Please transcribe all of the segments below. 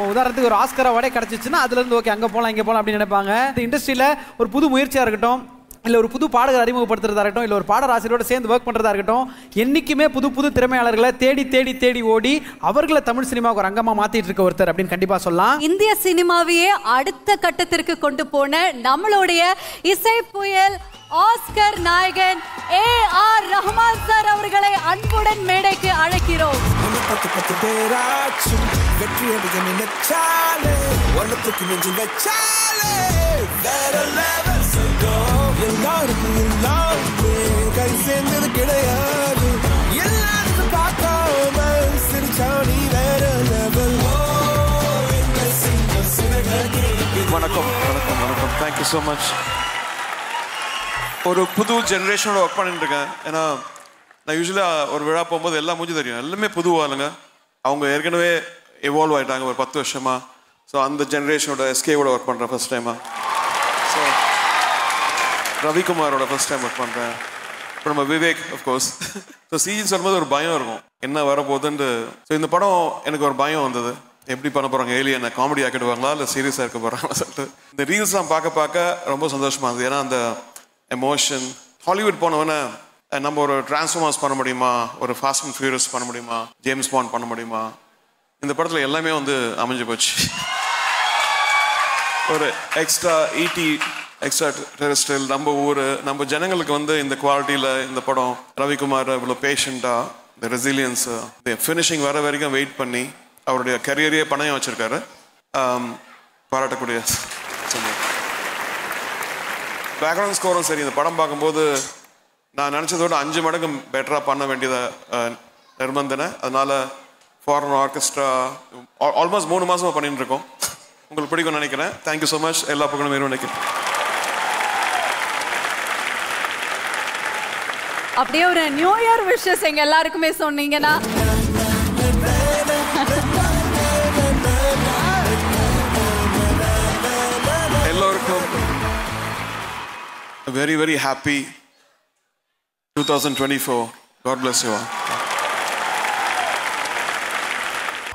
உதாரணத்துக்கு ஒரு ஆஸ்கர் அவார்டே கிடச்சிச்சுன்னா அதுலேருந்து ஓகே அங்கே போகலாம் இங்கே போகலாம் அப்படின்னு நினைப்பாங்க. இந்த இண்டஸ்ட்ரியில் ஒரு புது முயற்சியாக இருக்கட்டும் இல்லை ஒரு புது பாடகர் அறிமுகப்படுத்துறதா இருக்கட்டும் இல்லை ஒரு பாடர் ஆசிரியரோடு சேர்ந்து ஒர்க் பண்ணுறதா இருக்கட்டும் என்றைக்குமே புது புது திறமையாளர்களை தேடி தேடி தேடி ஓடி அவர்களை தமிழ் சினிமாவுக்கு ஒரு அங்கமாக மாற்றிட்டு இருக்க ஒருத்தர் அப்படின்னு கண்டிப்பாக சொல்லலாம். இந்திய சினிமாவையே அடுத்த கட்டத்திற்கு கொண்டு போன நம்மளுடைய இசை புயல் ஆஸ்கர் நாயகன் ஏ ஆர் ரஹ்மான் சார் அவர்களை அன்புடன் மேடைக்கு அழைக்கிறோம். கிடையாது. எல்லாருக்கும் பார்க்காம சிரிச்சா நீ வேற லெவல் வணக்கம் வணக்கம் வணக்கம். தேங்க்யூ ஸோ மச் ஒரு புது ஜென்ரேஷனோட ஒர்க் பண்ணிட்டு இருக்கேன். ஏன்னா நான் யூஸ்வலாக ஒரு விழா போகும்போது எல்லாம் மூஞ்சி தெரியும். எல்லாமே புது ஆளுங்க அவங்க ஏற்கனவே எவால்வ் ஆகிட்டாங்க ஒரு பத்து வருஷமா. ஸோ அந்த ஜென்ரேஷனோட எஸ்கேவோட ஒர்க் பண்ணுறேன் ஃபர்ஸ்ட் டைமா ஸோ ரவிக்குமாரோட ஃபர்ஸ்ட் டைம் ஒர்க் பண்ணுறேன் இப்போ நம்ம விவேக் அஃப்கோர்ஸ் ஸோ சீசன் சொல்லும்போது ஒரு பயம் இருக்கும். என்ன வரப்போகுதுன்ட்டு. ஸோ இந்த படம் எனக்கு ஒரு பயம் வந்தது. எப்படி பண்ண போகிறாங்க ஏலியனை காமெடி ஆக்கிடுவாங்களா? இல்லை சீரியஸாக இருக்க போகிறாங்களா சொல்லிட்டு. இந்த ரீல்ஸ்லாம் பார்க்க பார்க்க ரொம்ப சந்தோஷமாக இருந்தது. ஏன்னா அந்த எமோஷன் ஹாலிவுட் போனவொடனே நம்ம ஒரு டிரான்ஸ்ஃபார்மர்ஸ் பண்ண முடியுமா? ஒரு ஃபாஸ்ட் அண்ட் ஃபியூரியஸ் பண்ண முடியுமா? ஜேம்ஸ் பாண்ட் பண்ண முடியுமா? இந்த படத்தில் எல்லாமே வந்து அமைஞ்சு போச்சு. ஒரு எக்ஸ்ட்ரா ஈடி எக்ஸ்ட்ரா டெரஸ்ட்ரியல் நம்ம ஊர் நம்ம ஜனங்களுக்கு வந்து இந்த குவாலிட்டியில் இந்த படம் ரவிக்குமார் இவ்வளோ பேஷண்ட்டாக இந்த ரெசிலியன்ஸு இந்த ஃபினிஷிங் வர வரைக்கும் வெயிட் பண்ணி அவருடைய கரியரையே பணையம் வச்சுருக்காரு. பாராட்டக்கூடிய சம்பவம் பேக்ரவுண்ட் ஸ்கோரும் சரி. இந்த படம் பார்க்கும்போது நான் நினச்சதோட அஞ்சு மடங்கு பெட்டராக பண்ண வேண்டியதை நிர்பந்தனை. அதனால் ஃபாரின் ஆர்கெஸ்ட்ரா ஆல்மோஸ்ட் மூணு மாதமாக பண்ணிட்டு இருக்கோம். உங்களுக்கு பிடிக்கும்னு நினைக்கிறேன். தேங்க்யூ ஸோ மச் எல்லா பக்கமும் வேணும் நினைக்கிறேன் அப்படியே ஒரு நியூ இயர் விஷஸ் எங்க எல்லாருக்குமே சொன்னீங்கன்னா very very happy two thousand twenty four God bless you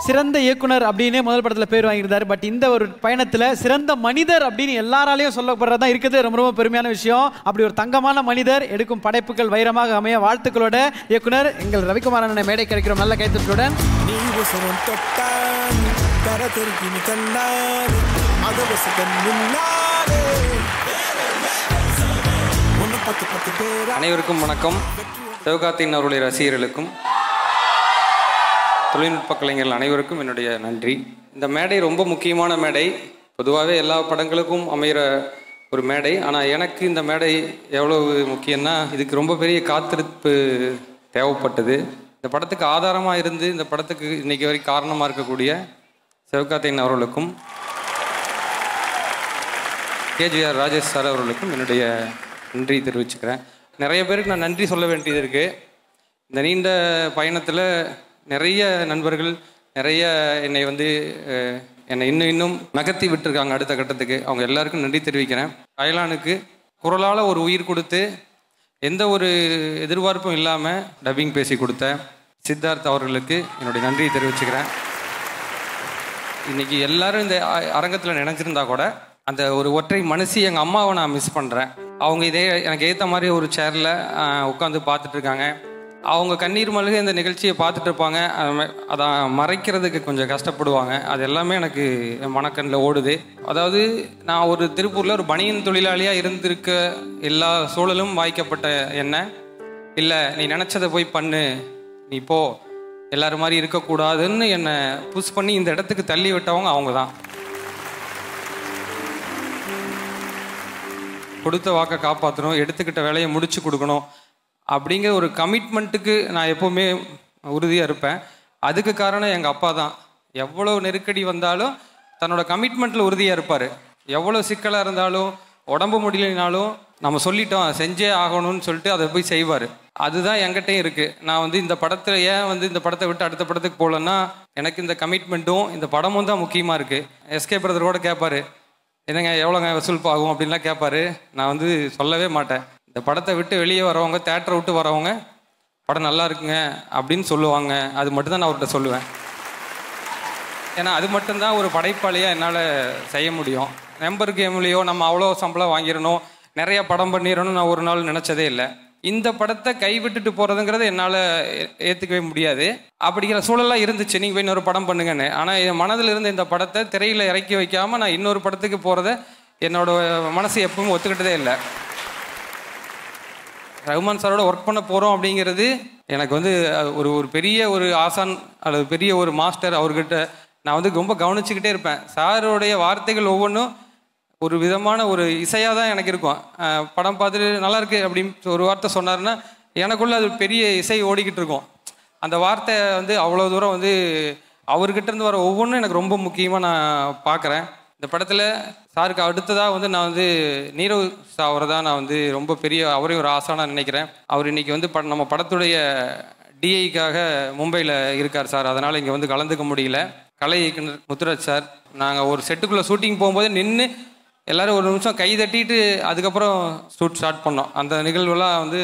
சிறந்த இயக்குனர் அப்படின்னே முதல் படத்தில் பேர் வாங்கியிருந்தார். பட் இந்த ஒரு பயணத்தில் சிறந்த மனிதர் அப்படின்னு எல்லாராலையும் சொல்லப்படுறது தான் இருக்குது. ரொம்ப ரொம்ப பெருமையான விஷயம். அப்படி ஒரு தங்கமான மனிதர் எடுக்கும் படைப்புகள் வைரமாக அமைய வாழ்த்துக்களோட இயக்குனர் எங்கள் ரவிக்குமாரன் மேடை கிடைக்கிறோம் நல்ல கைத்தட்டுடன் நீ அனைவருக்கும் வணக்கம். சிவகார்த்தியின் அவருடைய ரசிகர்களுக்கும் தொழில்நுட்ப கலைஞர்கள் அனைவருக்கும் என்னுடைய நன்றி. இந்த மேடை ரொம்ப முக்கியமான மேடை. பொதுவாகவே எல்லா படங்களுக்கும் அமைகிற ஒரு மேடை. ஆனால் எனக்கு இந்த மேடை எவ்வளவு முக்கியம்னா இதுக்கு ரொம்ப பெரிய காத்திருப்பு தேவைப்பட்டது. இந்த படத்துக்கு ஆதாரமாக இருந்து இந்த படத்துக்கு இன்னைக்கு வரைக்கும் காரணமாக இருக்கக்கூடிய சிவகார்த்தியின் அவர்களுக்கும் கேஜிஆர் ராஜேஷ் சார் அவர்களுக்கும் என்னுடைய நன்றி தெரிவிச்சுக்கிறேன். நிறைய பேருக்கு நான் நன்றி சொல்ல வேண்டியது இருக்குது இந்த நீண்ட பயணத்தில் நிறைய நண்பர்கள் நிறைய என்னை வந்து என்னை இன்னும் இன்னும் நகர்த்தி விட்டுருக்காங்க அடுத்த கட்டத்துக்கு. அவங்க எல்லாருக்கும் நன்றி தெரிவிக்கிறேன். அயலானுக்கு குரலால் ஒரு உயிர் கொடுத்து எந்த ஒரு எதிர்பார்ப்பும் இல்லாமல் டப்பிங் பேசி கொடுத்த சித்தார்த் அவர்களுக்கு என்னுடைய நன்றியை தெரிவிச்சுக்கிறேன். இன்றைக்கி எல்லாரும் இந்த அ- அரங்கத்துல நினைச்சிருந்தா கூட அந்த ஒரு ஒற்றை மனசு எங்கள் அம்மாவை நான் மிஸ் பண்ணுறேன் அவங்க இதே எனக்கு ஏற்ற மாதிரி ஒரு சேரில் உட்காந்து பார்த்துட்ருக்காங்க. அவங்க கண்ணீர் மல்க இந்த நிகழ்ச்சியை பார்த்துட்டு இருப்பாங்க அதை மறைக்கிறதுக்கு கொஞ்சம் கஷ்டப்படுவாங்க. அது எல்லாமே எனக்கு என் மனக்கண்ணில் ஓடுது. அதாவது நான் ஒரு திருப்பூரில் ஒரு பனியன் தொழிலாளியாக இருந்திருக்க எல்லா சூழலும் வாய்க்கப்பட்ட என்ன? இல்லை நீ நினச்சதை போய் பண்ணு. நீ போ. எல்லாரும் மாதிரி இருக்கக்கூடாதுன்னு என்னை புஷ் பண்ணி இந்த இடத்துக்கு தள்ளி விட்டவங்க அவங்க தான் கொடுத்த வாக்கை காப்பாற்றணும் எடுத்துக்கிட்ட வேலையை முடிச்சு கொடுக்கணும் அப்படிங்கிற ஒரு கமிட்மெண்ட்டுக்கு நான் எப்போவுமே உறுதியாக இருப்பேன். அதுக்கு காரணம் எங்கள் அப்பா தான். எவ்வளோ நெருக்கடி வந்தாலும் தன்னோட கமிட்மெண்ட்டில் உறுதியாக இருப்பார். எவ்வளோ சிக்கலாக இருந்தாலும் உடம்பு முடியலைனாலும் நம்ம சொல்லிட்டோம் செஞ்சே ஆகணும்னு சொல்லிட்டு அதை போய் செய்வார். அதுதான் என்கிட்டயும் இருக்குது நான் வந்து இந்த படத்தில் ஏன் வந்து இந்த படத்தை விட்டு அடுத்த படத்துக்கு போகலன்னா எனக்கு இந்த கமிட்மெண்ட்டும் இந்த படமும் தான் முக்கியமாக இருக்குது எஸ்கே பிரதர் கூட கேட்பாரு என்னங்க எவ்வளோங்க வசூல் ஆகும் அப்படின்லாம் கேட்பாரு நான் வந்து சொல்லவே மாட்டேன். இந்த படத்தை விட்டு வெளியே வரவங்க தேட்டரை விட்டு வரவங்க படம் நல்லா இருக்குங்க அப்படின்னு சொல்லுவாங்க. அது மட்டும்தான் நான் அவர்கிட்ட சொல்லுவேன். ஏன்னா அது மட்டும்தான் ஒரு படைப்பாளியாக என்னால் செய்ய முடியும். நம்பர் கேம்லேயோ நம்ம அவ்வளோ சம்பளம் வாங்கிடணும். நிறைய படம் பண்ணிடணும்னு நான் ஒரு நாள் நினச்சதே இல்லை. இந்த படத்தை கைவிட்டுட்டு போகிறதுங்கிறது என்னால் ஏற்றுக்கவே முடியாது. அப்படிங்கிற சூழலாக இருந்துச்சு. நீங்கள் போய் இன்னொரு படம் பண்ணுங்கன்னு. ஆனால் என் மனதில் இருந்த இந்த படத்தை திரையில் இறக்கி வைக்காமல் நான் இன்னொரு படத்துக்கு போகிறத என்னோட மனசு எப்பவும் ஒத்துக்கிட்டதே இல்லை. ரகுமான் சாரோட ஒர்க் பண்ண போகிறோம் அப்படிங்கிறது எனக்கு வந்து ஒரு ஒரு பெரிய ஒரு ஆசான் அல்லது பெரிய ஒரு மாஸ்டர் அவர்கிட்ட நான் வந்து ரொம்ப கவனிச்சுக்கிட்டே இருப்பேன். சாரோடைய வார்த்தைகள் ஒவ்வொன்றும் ஒரு விதமான ஒரு இசையாக தான் எனக்கு இருக்கும். படம் பார்த்துட்டு நல்லா இருக்கு அப்படின்னு ஒரு வார்த்தை சொன்னார்னா எனக்குள்ள அது பெரிய இசை ஓடிக்கிட்டு இருக்கும். அந்த வார்த்தை வந்து அவ்வளோ தூரம் வந்து அவர்கிட்ட இருந்து வர ஒவ்வொன்றும் எனக்கு ரொம்ப முக்கியமாக நான் பார்க்குறேன் இந்த படத்தில் சாருக்கு அடுத்ததாக வந்து நான் வந்து நீரவ் சாவரை தான் நான் வந்து ரொம்ப பெரிய அவரையும் ஒரு ஆசானாக நினைக்கிறேன். அவர் இன்னைக்கு வந்து பட நம்ம படத்துடைய டிஐக்காக மும்பையில் இருக்கார் சார். அதனால் இங்கே வந்து கலந்துக்க முடியல. கலை இயக்குனர் முத்துராஜ் சார் நாங்கள் ஒரு செட்டுக்குள்ளே ஷூட்டிங் போகும்போது நின்று எல்லாரும் ஒரு நிமிஷம் கை தட்டிட்டு அதுக்கப்புறம் ஷூட் ஸ்டார்ட் பண்ணோம். அந்த நிகழ்வுலாம் வந்து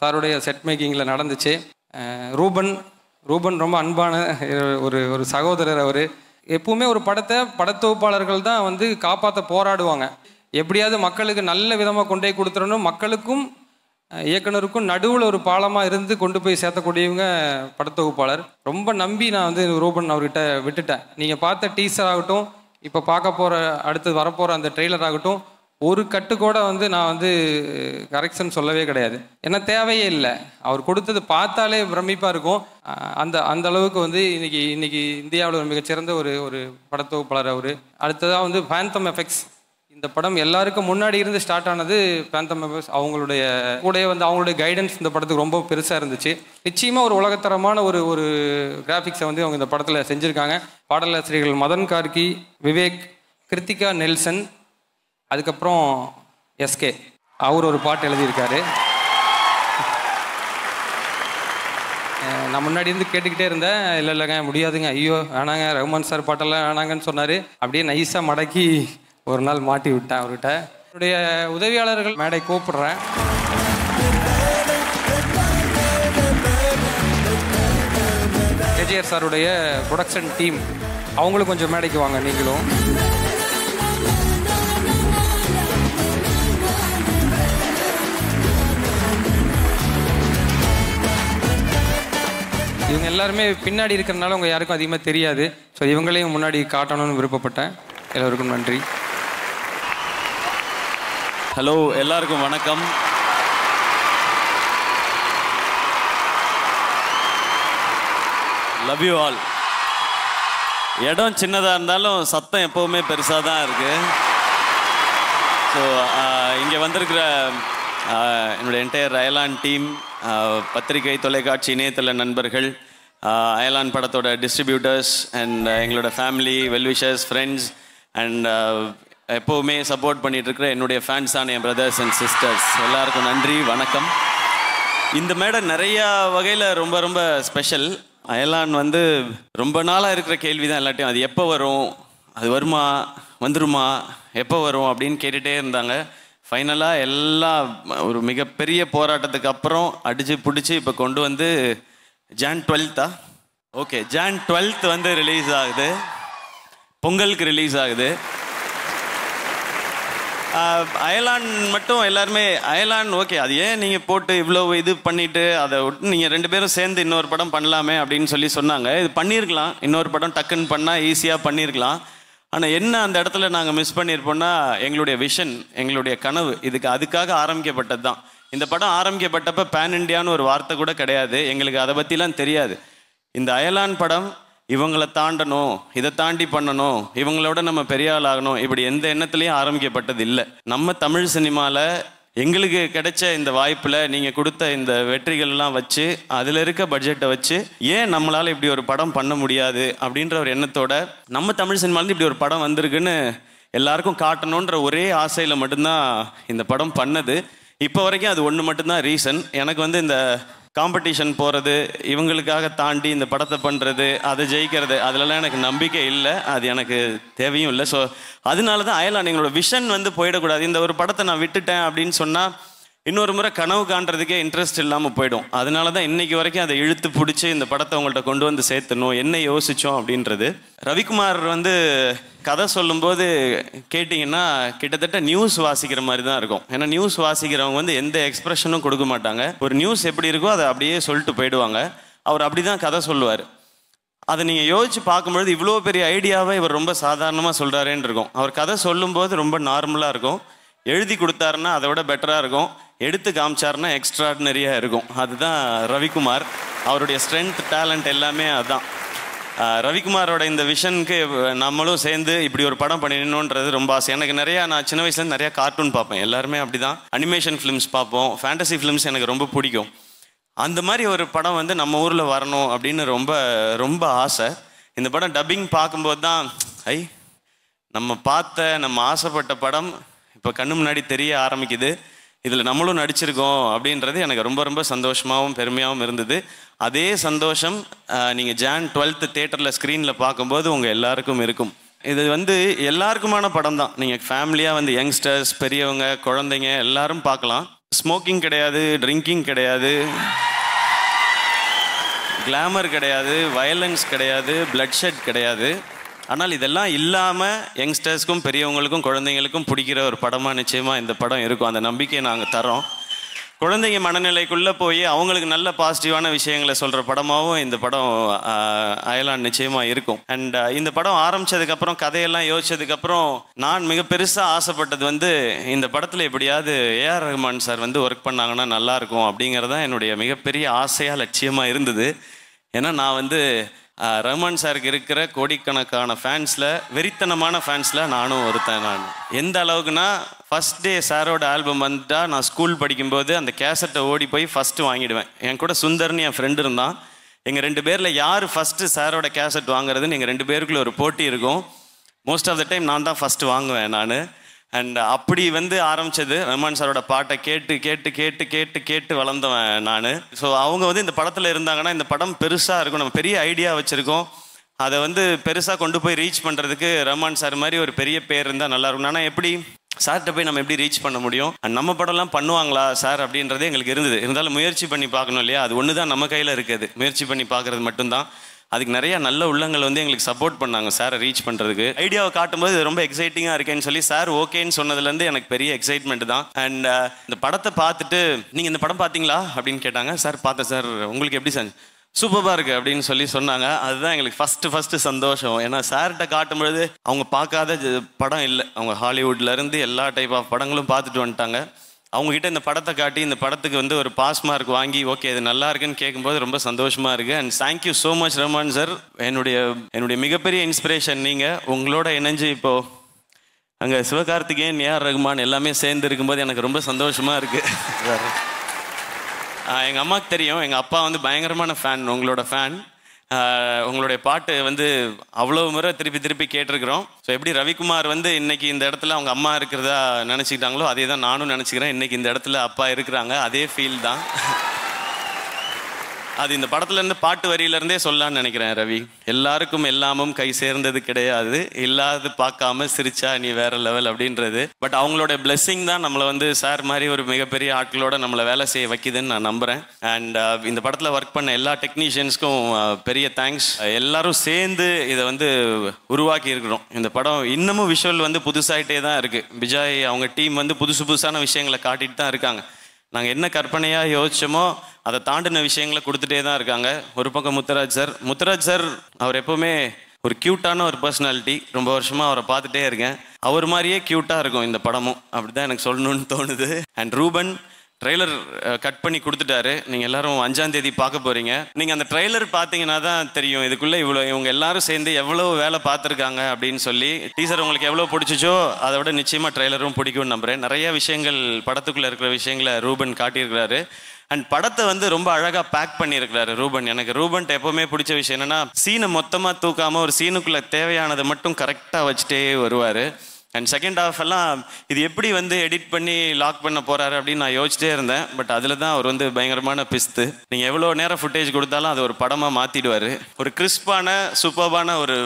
சாருடைய செட் மேக்கிங்கில் நடந்துச்சு. ரூபன் ரூபன் ரொம்ப அன்பான ஒரு ஒரு சகோதரர் அவர். எப்பவுமே ஒரு படத்தை படத்தொகுப்பாளர்கள் தான் வந்து காப்பாற்ற போராடுவாங்க. எப்படியாவது மக்களுக்கு நல்ல விதமாக கொண்டு போய் கொடுத்துடணும். மக்களுக்கும் இயக்குனருக்கும் நடுவில் ஒரு பாலமாக இருந்து கொண்டு போய் சேர்த்தக்கூடியவங்க படத்தொகுப்பாளர். ரொம்ப நம்பி நான் வந்து ரூபன் அவர்கிட்ட விட்டுட்டேன். நீங்கள் பார்த்த டீசர் ஆகட்டும் இப்போ பார்க்க போகிற அடுத்து வரப்போகிற அந்த ட்ரெய்லர் ஆகட்டும் ஒரு கட்டு கூட வந்து நான் வந்து கரெக்ஷன் சொல்லவே கிடையாது. ஏன்னா தேவையே இல்லை. அவர் கொடுத்தது பார்த்தாலே பிரமிப்பாக இருக்கும். அந்த அந்த அளவுக்கு வந்து இன்னைக்கு இன்னைக்கு இந்தியாவில் ஒரு மிகச்சிறந்த ஒரு ஒரு படத்தொகுப்பாளர் அவர். அடுத்ததாக வந்து ஃபேந்தம் எஃபெக்ட்ஸ் இந்த படம் எல்லாருக்கும் முன்னாடி இருந்து ஸ்டார்ட் ஆனது பேந்தம் மெம்பர்ஸ் அவங்களுடைய கூட வந்து அவங்களுடைய கைடன்ஸ் இந்த படத்துக்கு ரொம்ப பெருசாக இருந்துச்சு. நிச்சயமாக ஒரு உலகத்தரமான ஒரு ஒரு கிராஃபிக்ஸை வந்து அவங்க இந்த படத்தில் செஞ்சுருக்காங்க. பாடலாசிரியர்கள் மதன் கார்கி விவேக் கிருத்திகா நெல்சன் அதுக்கப்புறம் எஸ்கே அவர் ஒரு பாட்டு எழுதியிருக்காரு. நான் முன்னாடி இருந்து கேட்டுக்கிட்டே இருந்தேன். இல்லை இல்லைங்க முடியாதுங்க. ஐயோ வேணாங்க ரகுமான் சார் பாட்டெல்லாம் வேணாங்கன்னு சொன்னார். அப்படியே நைஸாக மடக்கி ஒரு நாள் மாட்டி விட்டேன் அவர்கிட்ட. என்னுடைய உதவியாளர்கள் மேடை கூப்பிடுறேன். கேஜிஆர் சாருடைய ப்ரொடக்ஷன் டீம் அவங்களும் கொஞ்சம் மேடைக்கு வாங்க நீங்களும். இவங்க எல்லாருமே பின்னாடி இருக்கிறனால உங்கள் யாருக்கும் அதிகமாக தெரியாது. ஸோ இவங்களையும் முன்னாடி காட்டணும்னு விருப்பப்பட்டேன். எல்லோருக்கும் நன்றி. ஹலோ எல்லாருக்கும் வணக்கம். லவ் யூ ஆல் இடம் சின்னதாக இருந்தாலும் சத்தம் எப்போவுமே பெருசாக தான் இருக்குது ஸோ இங்கே வந்திருக்கிற என்னுடைய என்டையர் அயலான் டீம் பத்திரிகை தொலைக்காட்சி இணையதள நண்பர்கள் அயலான் படத்தோட டிஸ்ட்ரிபியூட்டர்ஸ் அண்ட் எங்களோட ஃபேமிலி வெல்விஷர்ஸ் ஃப்ரெண்ட்ஸ் அண்ட் எப்போவுமே சப்போர்ட் பண்ணிட்டு இருக்கிற என்னுடைய ஃபேன்ஸான என் பிரதர்ஸ் அண்ட் சிஸ்டர்ஸ் எல்லாருக்கும் நன்றி வணக்கம். இந்த மேடை நிறையா வகையில் ரொம்ப ரொம்ப ஸ்பெஷல் அயலான் வந்து ரொம்ப நாளாக இருக்கிற கேள்வி தான் எல்லாத்தையும் அது எப்போ வரும்? அது வருமா? வந்துருமா? எப்போ வரும் அப்படின்னு கேட்டுகிட்டே இருந்தாங்க. ஃபைனலாக எல்லாம் ஒரு மிகப்பெரிய போராட்டத்துக்கு அப்புறம் அடித்து பிடிச்சி இப்போ கொண்டு வந்து ஜான் டுவெல்த்தா ஓகே ஜான் டுவெல்த் வந்து ரிலீஸ் ஆகுது. பொங்கலுக்கு ரிலீஸ் ஆகுது. அயலான் மட்டும் எல்லாருமே அயலான் ஓகே அது ஏன் நீங்கள் போட்டு இவ்வளோ இது பண்ணிவிட்டு அதை விட்டு நீங்கள் ரெண்டு பேரும் சேர்ந்து இன்னொரு படம் பண்ணலாமே அப்படின்னு சொல்லி சொன்னாங்க. இது பண்ணியிருக்கலாம் இன்னொரு படம் டக்குன்னு பண்ணால் ஈஸியாக பண்ணியிருக்கலாம் ஆனால் என்ன அந்த இடத்துல நாங்கள் மிஸ் பண்ணியிருப்போம்னா எங்களுடைய விஷன் எங்களுடைய கனவு இதுக்கு அதுக்காக ஆரம்பிக்கப்பட்டது தான். இந்த படம் ஆரம்பிக்கப்பட்டப்ப பேன் இண்டியான்னு ஒரு வார்த்தை கூட கிடையாது. எங்களுக்கு அதை பற்றிலாம் தெரியாது. இந்த அயலான் படம் இவங்களை தாண்டணும் இதை தாண்டி பண்ணணும் இவங்களோட நம்ம பெரிய ஆள் ஆகணும். இப்படி எந்த எண்ணத்துலையும் ஆரம்பிக்கப்பட்டது இல்லை. நம்ம தமிழ் சினிமாவில் எங்களுக்கு கிடைச்ச இந்த வாய்ப்பில் நீங்கள் கொடுத்த இந்த வெற்றிகள்லாம் வச்சு அதில் இருக்க பட்ஜெட்டை வச்சு ஏன் நம்மளால் இப்படி ஒரு படம் பண்ண முடியாது அப்படின்ற ஒரு எண்ணத்தோட நம்ம தமிழ் சினிமாலேருந்து இப்படி ஒரு படம் வந்திருக்குன்னு எல்லாருக்கும் காட்டணுன்ற ஒரே ஆசையில் மட்டும்தான் இந்த படம் பண்ணது. இப்போ வரைக்கும் அது ஒன்று மட்டும்தான் ரீசன். எனக்கு வந்து இந்த காம்படிஷன் போகிறது இவங்களுக்காக தாண்டி இந்த படத்தை பண்ணுறது அதை ஜெயிக்கிறது அதுலலாம் எனக்கு நம்பிக்கை இல்லை. அது எனக்கு தேவையும் இல்லை. ஸோ அதனால தான் அயலான் எங்களோட விஷன் வந்து போயிடக்கூடாது. இந்த ஒரு படத்தை நான் விட்டுட்டேன் அப்படின்னு சொன்னால் இன்னொரு முறை கனவு காண்றதுக்கே இன்ட்ரெஸ்ட் இல்லாமல் போயிடும். அதனால தான் இன்னைக்கு வரைக்கும் அதை இழுத்து பிடிச்சி இந்த படத்தை அவங்கள்ட்ட கொண்டு வந்து சேர்த்தணும் என்ன யோசிச்சோம் அப்படின்றது. ரவிக்குமார் வந்து கதை சொல்லும்போது கேட்டிங்கன்னா கிட்டத்தட்ட நியூஸ் வாசிக்கிற மாதிரி தான் இருக்கும். ஏன்னா நியூஸ் வாசிக்கிறவங்க வந்து எந்த எக்ஸ்பிரஷனும் கொடுக்க மாட்டாங்க. ஒரு நியூஸ் எப்படி இருக்கோ அதை அப்படியே சொல்லிட்டு போயிடுவாங்க. அவர் அப்படி தான் கதை சொல்லுவார். அதை நீங்கள் யோசிச்சு பார்க்கும்பொழுது இவ்வளோ பெரிய ஐடியாவை இவர் ரொம்ப சாதாரணமாக சொல்கிறாரேன்னு இருக்கும். அவர் கதை சொல்லும்போது ரொம்ப நார்மலாக இருக்கும். எழுதி கொடுத்தாருன்னா அதை விட பெட்டராக இருக்கும். எடுத்து காமிச்சாருன்னா எக்ஸ்ட்ராடினரியாக இருக்கும். அதுதான் ரவிக்குமார். அவருடைய ஸ்ட்ரென்த் டேலண்ட் எல்லாமே அதுதான் ரவிக்குமாரோட இந்த விஷனுக்கு நம்மளும் சேர்ந்து இப்படி ஒரு படம் பண்ணிடணுன்றது ரொம்ப ஆசை. எனக்கு நிறையா நான் சின்ன வயசுலேருந்து நிறையா கார்ட்டூன் பார்ப்பேன். எல்லாருமே அப்படி தான் அனிமேஷன் ஃபிலிம்ஸ் பார்ப்போம். ஃபேண்டசி ஃபிலிம்ஸ் எனக்கு ரொம்ப பிடிக்கும். அந்த மாதிரி ஒரு படம் வந்து நம்ம ஊரில் வரணும் அப்படின்னு ரொம்ப ரொம்ப ஆசை. இந்த படம் டப்பிங் பார்க்கும்போது தான் ஐ நம்ம பார்த்த நம்ம ஆசைப்பட்ட படம் இப்போ கண்ணு முன்னாடி தெரிய ஆரம்பிக்குது. இதில் நம்மளும் நடிச்சிருக்கோம் அப்படின்றது எனக்கு ரொம்ப ரொம்ப சந்தோஷமாகவும் பெருமையாகவும் இருந்தது. அதே சந்தோஷம் நீங்கள் ஜான் டுவெல்த்து தேட்டரில் ஸ்க்ரீனில் பார்க்கும்போது உங்கள் எல்லாருக்கும் இருக்கும். இது வந்து எல்லாருக்குமான படம் தான். நீங்கள் ஃபேமிலியாக வந்து யங்ஸ்டர்ஸ் பெரியவங்க குழந்தைங்க எல்லாரும் பார்க்கலாம். ஸ்மோக்கிங் கிடையாது ட்ரிங்கிங் கிடையாது. கிளாமர் கிடையாது வயலன்ஸ் கிடையாது bloodshed கிடையாது. ஆனால் இதெல்லாம் இல்லாமல் யங்ஸ்டர்ஸ்க்கும் பெரியவங்களுக்கும் குழந்தைங்களுக்கும் பிடிக்கிற ஒரு படமாக நிச்சயமாக இந்த படம் இருக்கும். அந்த நம்பிக்கையை நாங்கள் தரோம் குழந்தைங்க மனநிலைக்குள்ளே போய் அவங்களுக்கு நல்ல பாசிட்டிவான விஷயங்களை சொல்கிற படமாகவும் இந்த படம் அயலான் நிச்சயமாக இருக்கும். அண்ட் இந்த படம் ஆரம்பிச்சதுக்கப்புறம் கதையெல்லாம் யோசிச்சதுக்கப்புறம் நான் மிக பெருசாக ஆசைப்பட்டது வந்து இந்த படத்தில் எப்படியாவது ஏஆர் ரஹ்மான் சார் வந்து ஒர்க் பண்ணாங்கன்னா நல்லாயிருக்கும் அப்படிங்கிறது தான் என்னுடைய மிகப்பெரிய ஆசையாக லட்சியமாக இருந்தது. ஏன்னா நான் வந்து ரஹ்மான் சாருக்கு இருக்கிற கோடிக்கணக்கான ஃபேன்ஸில் வெறித்தனமான ஃபேன்ஸில் நானும் ஒருத்தன் நான். எந்த அளவுக்குன்னா ஃபஸ்ட் டே சாரோட ஆல்பம் வந்துட்டால் நான் ஸ்கூல் படிக்கும்போது அந்த கேசட்டை ஓடி போய் ஃபஸ்ட்டு வாங்கிடுவேன். என் கூட சுந்தர்னு என் ஃப்ரெண்டு இருந்தான். எங்கள் ரெண்டு பேரில் யார் ஃபஸ்ட்டு சாரோட கேசட் வாங்குறதுன்னு எங்கள் ரெண்டு பேருக்குள்ள ஒரு போட்டி இருக்கும். மோஸ்ட் ஆஃப் த டைம் நான் தான் ஃபஸ்ட்டு வாங்குவேன் நான். அண்ட் அப்படி வந்து ஆரம்பிச்சது ரஹ்மான் சாரோட பாட்டை கேட்டு கேட்டு கேட்டு கேட்டு கேட்டு வளர்ந்தவன் நான். ஸோ அவங்க வந்து இந்த படத்தில் இருந்தாங்கன்னா இந்த படம் பெருசாக இருக்கும். நம்ம பெரிய ஐடியா வச்சுருக்கோம். அதை வந்து பெருசாக கொண்டு போய் ரீச் பண்ணுறதுக்கு ரஹ்மான் சார் மாதிரி ஒரு பெரிய பேர் இருந்தால் நல்லா இருக்கும். ஆனால் எப்படி? சார்கிட்ட போய் நம்ம எப்படி ரீச் பண்ண முடியும்? நம்ம படம்லாம் பண்ணுவாங்களா சார் அப்படின்றதே எங்களுக்கு இருந்தது. இருந்தாலும் முயற்சி பண்ணி பார்க்கணும் இல்லையா? அது ஒன்று தான் நம்ம கையில் இருக்குது. முயற்சி பண்ணி பார்க்கறது மட்டும்தான். அதுக்கு நிறைய நல்ல உள்ளங்கள் வந்து எங்களுக்கு சப்போர்ட் பண்ணாங்க சாரை ரீச் பண்ணுறதுக்கு ஐடியாவை காட்டும்போது இது ரொம்ப எக்ஸைட்டிங்காக இருக்கேன்னு சொல்லி சார் ஓகேன்னு சொன்னதுலேருந்து எனக்கு பெரிய எக்ஸைட்மெண்ட் தான். அண்ட் uh, இந்த படத்தை பார்த்துட்டு நீங்கள் இந்த படம் பார்த்தீங்களா? அப்படின்னு கேட்டாங்க. சார் பார்த்தேன் சார் உங்களுக்கு எப்படி சார் சூப்பராக இருக்குது அப்படின்னு சொல்லி சொன்னாங்க. அதுதான் எங்களுக்கு ஃபஸ்ட்டு ஃபஸ்ட்டு சந்தோஷம். ஏன்னா சார்கிட்ட காட்டும்பொழுது அவங்க பார்க்காத படம் இல்லை. அவங்க ஹாலிவுட்லேருந்து எல்லா டைப் ஆஃப் படங்களும் பார்த்துட்டு வந்துட்டாங்க. அவங்க கிட்ட இந்த படத்தை காட்டி இந்த படத்துக்கு வந்து ஒரு பாஸ் மார்க் வாங்கி ஓகே இது நல்லா இருக்குன்னு கேட்கும்போது ரொம்ப சந்தோஷமா இருக்கு. And thank you so much Rahman sir என்னுடைய என்னுடைய மிகப்பெரிய இன்ஸ்பிரேஷன் நீங்க. உங்களோட இணைஞ்சு இப்போ அங்கே சிவகார்த்திகேயன் ஏஆர் ரகுமான் எல்லாமே சேர்ந்து இருக்கும்போது எனக்கு ரொம்ப சந்தோஷமா இருக்கு. எங்கள் அம்மாவுக்கு தெரியும். எங்கள் அப்பா வந்து பயங்கரமான ஃபேன் உங்களோட ஃபேன் உங்களுடைய பாட்டு வந்து அவ்வளோ முறை திருப்பி திருப்பி கேட்டிருக்கிறோம். ஸோ எப்படி ரவிக்குமார் வந்து இன்னைக்கு இந்த இடத்துல அவங்க அம்மா இருக்கிறதா நினச்சிக்கிட்டாங்களோ அதே தான் நானும் நினச்சிக்கிறேன். இன்னைக்கு இந்த இடத்துல அப்பா இருக்கிறாங்க அதே ஃபீல் தான். அது இந்த படத்துலேருந்து பாட்டு வரியிலேருந்தே சொல்லான்னு நினைக்கிறேன் ரவி. எல்லாருக்கும் எல்லாமும் கை சேர்ந்தது கிடையாது. இல்லாது பார்க்காம சிரிச்சா நீ வேற லெவல் அப்படின்றது. பட் அவங்களோட பிளெஸ்ஸிங் தான் நம்மளை வந்து சார் மாதிரி ஒரு மிகப்பெரிய ஆட்களோட நம்மளை வேலை செய்ய வைக்குதுன்னு நான் நம்புகிறேன் அண்ட் uh, இந்த படத்தில் ஒர்க் பண்ண எல்லா டெக்னீஷியன்ஸ்க்கும் uh, பெரிய தேங்க்ஸ் எல்லாரும் சேர்ந்து இதை வந்து உருவாக்கி இருக்கிறோம். இந்த படம் இன்னமும் விஷுவல் வந்து புதுசாயிட்டே தான் இருக்குது விஜய் அவங்க டீம் வந்து புதுசு புதுசான விஷயங்களை காட்டிட்டு தான் இருக்காங்க. நாங்கள் என்ன கற்பனையாக யோசிச்சோமோ அதை தாண்டின விஷயங்களை கொடுத்துட்டே தான் இருக்காங்க. ஒரு பக்கம் முத்துராஜ் சார். முத்துராஜ் சார் அவர் எப்பவுமே ஒரு க்யூட்டான ஒரு பர்சனாலிட்டி ரொம்ப வருஷமாக அவரை பார்த்துட்டே இருக்கேன். அவர் மாதிரியே க்யூட்டாக இருக்கும் இந்த படமும். அப்படி தான் எனக்கு சொல்லணும்னு தோணுது. அண்ட் ரூபன் ட்ரெய்லர் கட் பண்ணி கொடுத்துட்டாரு. நீங்கள் எல்லாரும் அஞ்சாம் தேதி பார்க்க போகிறீங்க நீங்கள் அந்த ட்ரெய்லர் பார்த்தீங்கன்னா தான் தெரியும் இதுக்குள்ளே இவ்வளோ இவங்க எல்லாரும் சேர்ந்து எவ்வளோ வேலை பார்த்துருக்காங்க அப்படின்னு சொல்லி. டீசர் உங்களுக்கு எவ்வளோ பிடிச்சிச்சோ அதை விட நிச்சயமாக ட்ரெய்லரும் பிடிக்கும்னு நம்புகிறேன் நிறைய விஷயங்கள் படத்துக்குள்ளே இருக்கிற விஷயங்களை ரூபன் காட்டியிருக்கிறாரு. அண்ட் படத்தை வந்து ரொம்ப அழகாக பேக் பண்ணியிருக்கிறாரு ரூபன். எனக்கு ரூபன்ட்ட எப்போவுமே பிடிச்ச விஷயம் என்னென்னா சீனை மொத்தமாக தூக்காமல் ஒரு சீனுக்குள்ளே தேவையானதை மட்டும் கரெக்டாக வச்சுட்டே வருவார். அண்ட் செகண்ட் ஹாஃப் எல்லாம் இது எப்படி வந்து எடிட் பண்ணி லாக் பண்ண போறாரு அப்படின்னு நான் யோசிச்சிட்டே இருந்தேன். பட் அதில் தான் அவர் வந்து பயங்கரமான பிஸ்து நீங்கள் எவ்வளோ நேரம் ஃபுட்டேஜ் கொடுத்தாலும் அது ஒரு படமாக மாற்றிடுவார் ஒரு கிறிஸ்பான சூப்பர்பான ஒரு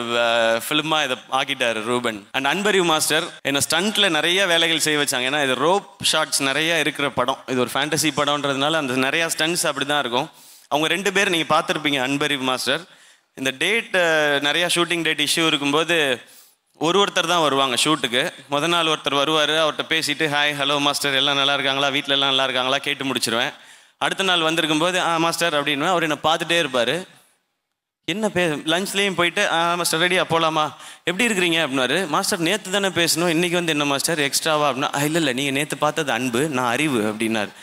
ஃபிலிமாக இதை ஆக்கிட்டாரு ரூபன். அண்ட் அன்பரிவ் மாஸ்டர் என்னை ஸ்டண்ட்டில் நிறைய வேலைகள் செய்ய வச்சாங்க. ஏன்னா இது ரோப் ஷார்ட்ஸ் நிறைய இருக்கிற படம். இது ஒரு ஃபேண்டசி படம்ன்றதுனால அந்த நிறையா ஸ்டண்ட்ஸ் அப்படி தான் இருக்கும். அவங்க ரெண்டு பேர் நீங்கள் பார்த்துருப்பீங்க அன்பரிவ் மாஸ்டர் இந்த டேட் நிறையா ஷூட்டிங் டேட் இஷ்யூ இருக்கும்போது ஒரு ஒருத்தர் தான் வருவாங்க ஷூட்டுக்கு. முத நாள் ஒருத்தர் வருவார் அவர்கிட்ட பேசிட்டு ஹாய் ஹலோ மாஸ்டர் எல்லாம் நல்லா இருக்காங்களா? வீட்டில் எல்லாம் நல்லா இருக்காங்களா? கேட்டு முடிச்சிருவேன். அடுத்த நாள் வந்திருக்கும்போது ஆ மாஸ்டர் அப்படின்னு அவர் என்னை பார்த்துட்டே இருப்பார். என்ன பே லஞ்ச்லேயும் போயிட்டு ஆ மாஸ்டர் ரெடியாக போகலாமா எப்படி இருக்கிறீங்க? அப்படின்னாரு. மாஸ்டர் நேற்று தானே பேசணும். இன்னைக்கு வந்து என்ன மாஸ்டர் எக்ஸ்ட்ராவா அப்படின்னா இல்லை இல்லை நீங்கள் நேற்று பார்த்தது அன்பு நான் அறிவு அப்படின்னார்.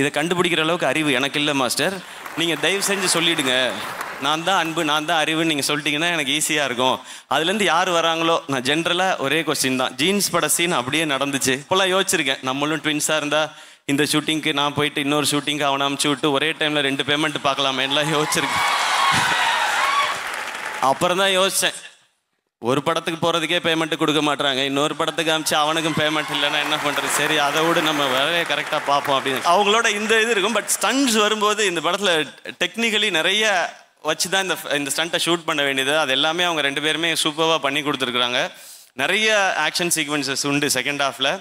இதை கண்டுபிடிக்கிற அளவுக்கு அறிவு எனக்கு இல்லை மாஸ்டர் நீங்கள் தயவு செஞ்சு சொல்லிவிடுங்க நான் தான் அன்பு நான் தான் அறிவுன்னு நீங்கள் சொல்லிட்டீங்கன்னா எனக்கு ஈஸியாக இருக்கும். அதுலேருந்து யார் வராங்களோ நான் ஜென்ரலாக ஒரே கொஸ்டின் தான். ஜீன்ஸ் பட சீன் அப்படியே நடந்துச்சு. இப்போல்லாம் யோசிச்சிருக்கேன். நம்மளும் ட்வின்ஸாக இருந்தால் இந்த ஷூட்டிங்க்கு நான் போயிட்டு இன்னொரு ஷூட்டிங்க்கு அவனை அமுச்சு விட்டு ஒரே டைமில் ரெண்டு பேமெண்ட் பார்க்கலாமே எல்லாம் யோசிச்சிருக்கேன். அப்புறம் தான் யோசித்தேன் ஒரு படத்துக்கு போகிறதுக்கே பேமெண்ட் கொடுக்க மாட்றாங்க. இன்னொரு படத்துக்கு அமிச்சு அவனுக்கும் பேமெண்ட் இல்லைன்னா என்ன பண்ணுறது சரி அதை விட நம்ம வேலையை கரெக்டாக பார்ப்போம் அப்படின்னு. அவங்களோட இந்த இது இருக்கும். பட் ஸ்டன்ஸ் வரும்போது இந்த படத்தில் டெக்னிக்கலி நிறைய வச்சு தான் இந்த இந்த ஸ்டண்ட்டை ஷூட் பண்ண வேண்டியது. அது எல்லாமே அவங்க ரெண்டு பேருமே சூப்பராக பண்ணி கொடுத்துருக்குறாங்க. நிறைய ஆக்ஷன் சீக்வன்சஸ் உண்டு செகண்ட் ஹாஃபில்